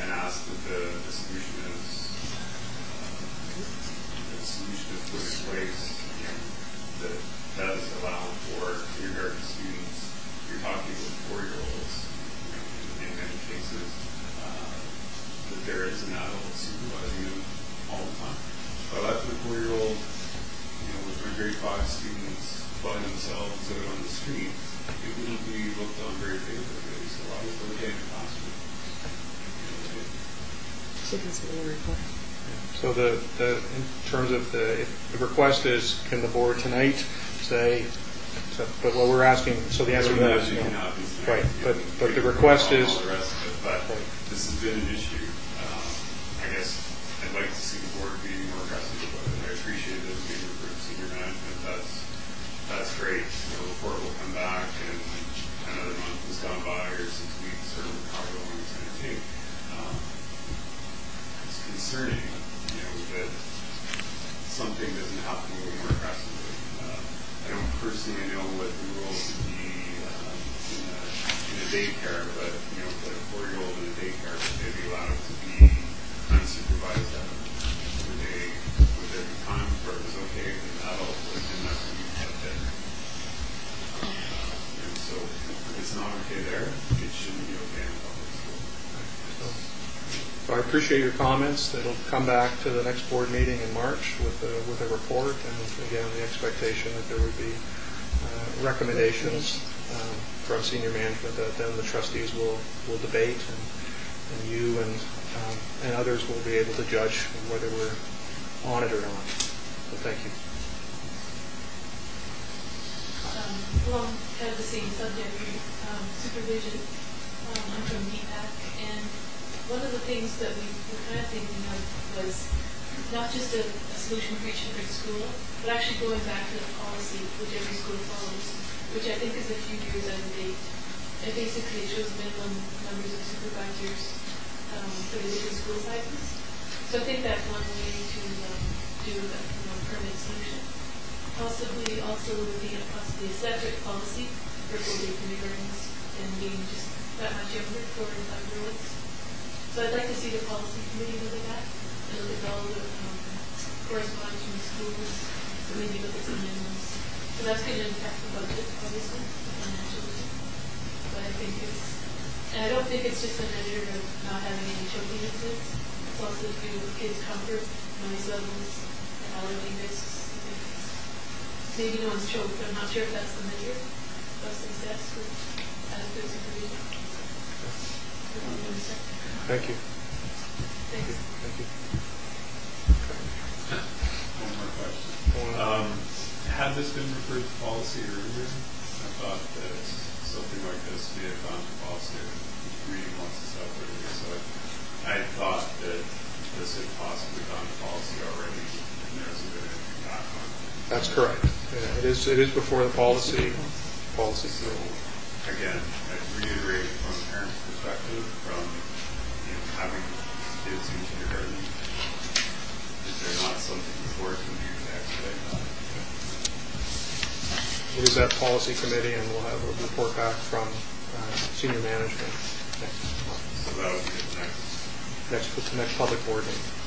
and, ask that the, the solution is uh, the solution is put in place that does allow for kindergarten students. You're talking about four-year-olds in, many cases. Uh, that there is an adult supervising them all the time. I left my four-year-old, you know, with my grade five students by themselves out on the street, it wouldn't be looked on very favorably. So I was okay in the classroom. You know, it- So the, the, in terms of the, the request is, can the board tonight say, so- but what we're asking, so the answer to that is no. Right, but, but the request is, all the rest of it, But this has been an issue. Um, I guess I'd like to see the board be more aggressive about it. I appreciate it being referred to senior management. That's, that's great. The report will come back and another month has gone by or six weeks or however long it's going to take. Um, It's concerning, you know, that something doesn't happen little more aggressively. Uh, I don't personally know what the rules would be um, in a, in a daycare, but, you know, if a four-year-old in a daycare, would they be allowed to be unsupervised out? Would they, would there be times where it was okay if an adult was in that room at dinner? Uh, And so if not okay there, it shouldn't be okay in public school. so I appreciate your comments. It'll come back to the next board meeting in March with a, with a report, and again, the expectation that there would be uh, recommendations um, from senior management that then the trustees will, will debate, and, and you and, um, and others will be able to judge whether we're on it or not. So thank you. um, along kind of the same subject, um, supervision. Um, I'm from DPAC, and one of the things that we were kind of thinking of was not just a, a solution for each different school, but actually going back to the policy which every school follows, which I think is a few years out of date. And basically it shows minimum numbers of supervisors um, for the different school sizes. So I think that's one way to um, do a you know, permanent solution possibly also looking at possibly a separate policy for day kindergartens and being just that much younger for five-year-olds. So I'd like to see the policy committee look at that and look at all the um, correspondence from the schools, so maybe look at some minimums. So that's going to impact the budget, obviously, financially. But I think it's, and I don't think it's just a measure of not having any choking incidents. It's also to do with kids' comfort, noise levels, and allergy risks. I think maybe no one's choked, I'm not sure if that's the measure of success with adequate supervision. Thank you. Thanks. Thank you. One more question. Um, Had this been referred to policy earlier, I thought that something like this may have gone to policy, reading lots of stuff earlier, so I I thought that this had possibly gone to policy already, and there was a bit of back on it. That's correct. It is, it is before the policy, policy. So, again, I reiterate from a parent's perspective, from, having kids in kindergarten, is there not something the board can do to expedite that? It is that policy committee, and we'll have a report back from uh, senior management next month. So that would be the next. Next, next public board meeting.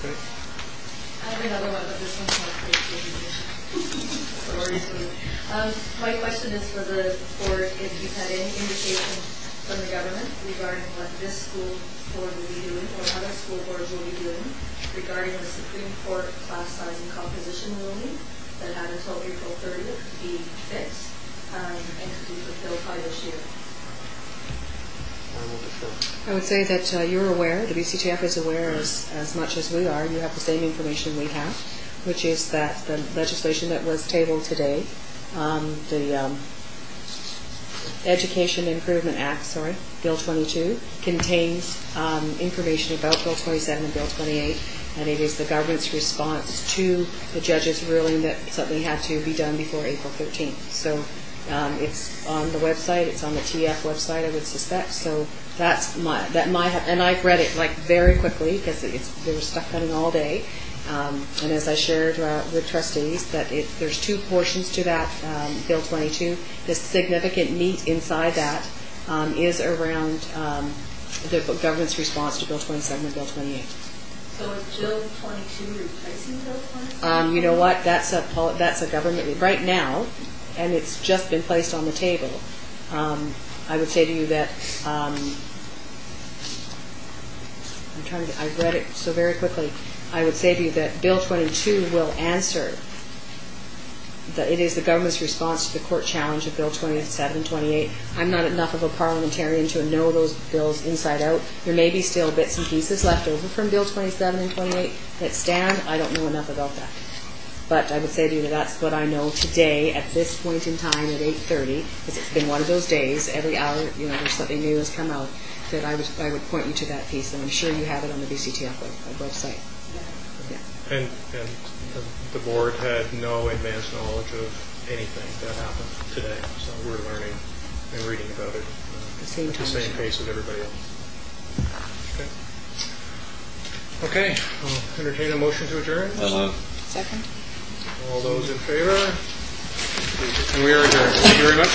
I have another one, but this one's not. *laughs* Um, My question is for the board, if you've had any indication from the government regarding what this school board will be doing, or other school boards will be doing, regarding the Supreme Court class size and composition ruling that had until April 30th to be fixed um, and to be fulfilled by this year. I will. I would say that uh, you're aware, the BCTF is aware as, as much as we are, you have the same information we have, which is that the legislation that was tabled today, um, the um, Education Improvement Act, sorry, Bill 22, contains um, information about Bill 27 and Bill 28, and it is the government's response to the judge's ruling that something had to be done before April 13th. So um, it's on the website, it's on the TF website, I would suspect, so that's my, that might have, and I've read it like very quickly, because it's, there was stuff coming all day, um, and as I shared uh, with trustees, that it, there's two portions to that, um, Bill 22. The significant meat inside that um, is around um, the government's response to Bill 27 and Bill 28. So is Bill 22 replacing Bill 27? Um, you know what, that's a, that's a government, right now, and it's just been placed on the table, um, I would say to you that, um, I'm trying to, I read it so very quickly, I would say to you that Bill 22 will answer, that it is the government's response to the court challenge of Bill 27 and 28. I'm not enough of a parliamentarian to know those bills inside out. There may be still bits and pieces left over from Bill 27 and 28 that stand. I don't know enough about that. But I would say to you that that's what I know today at this point in time at 8:30, because it's been one of those days, every hour, you know, there's something new has come out, that I would, I would point you to that piece, and I'm sure you have it on the BCTF web- website. Yeah. And, and the board had no advance knowledge of anything that happened today, so we're learning and reading about it uh, The same at the time. same pace as everybody else. Okay. Okay, I'll entertain a motion to adjourn. Uh, Second? All those in favor? And we are adjourned. Thank you very much.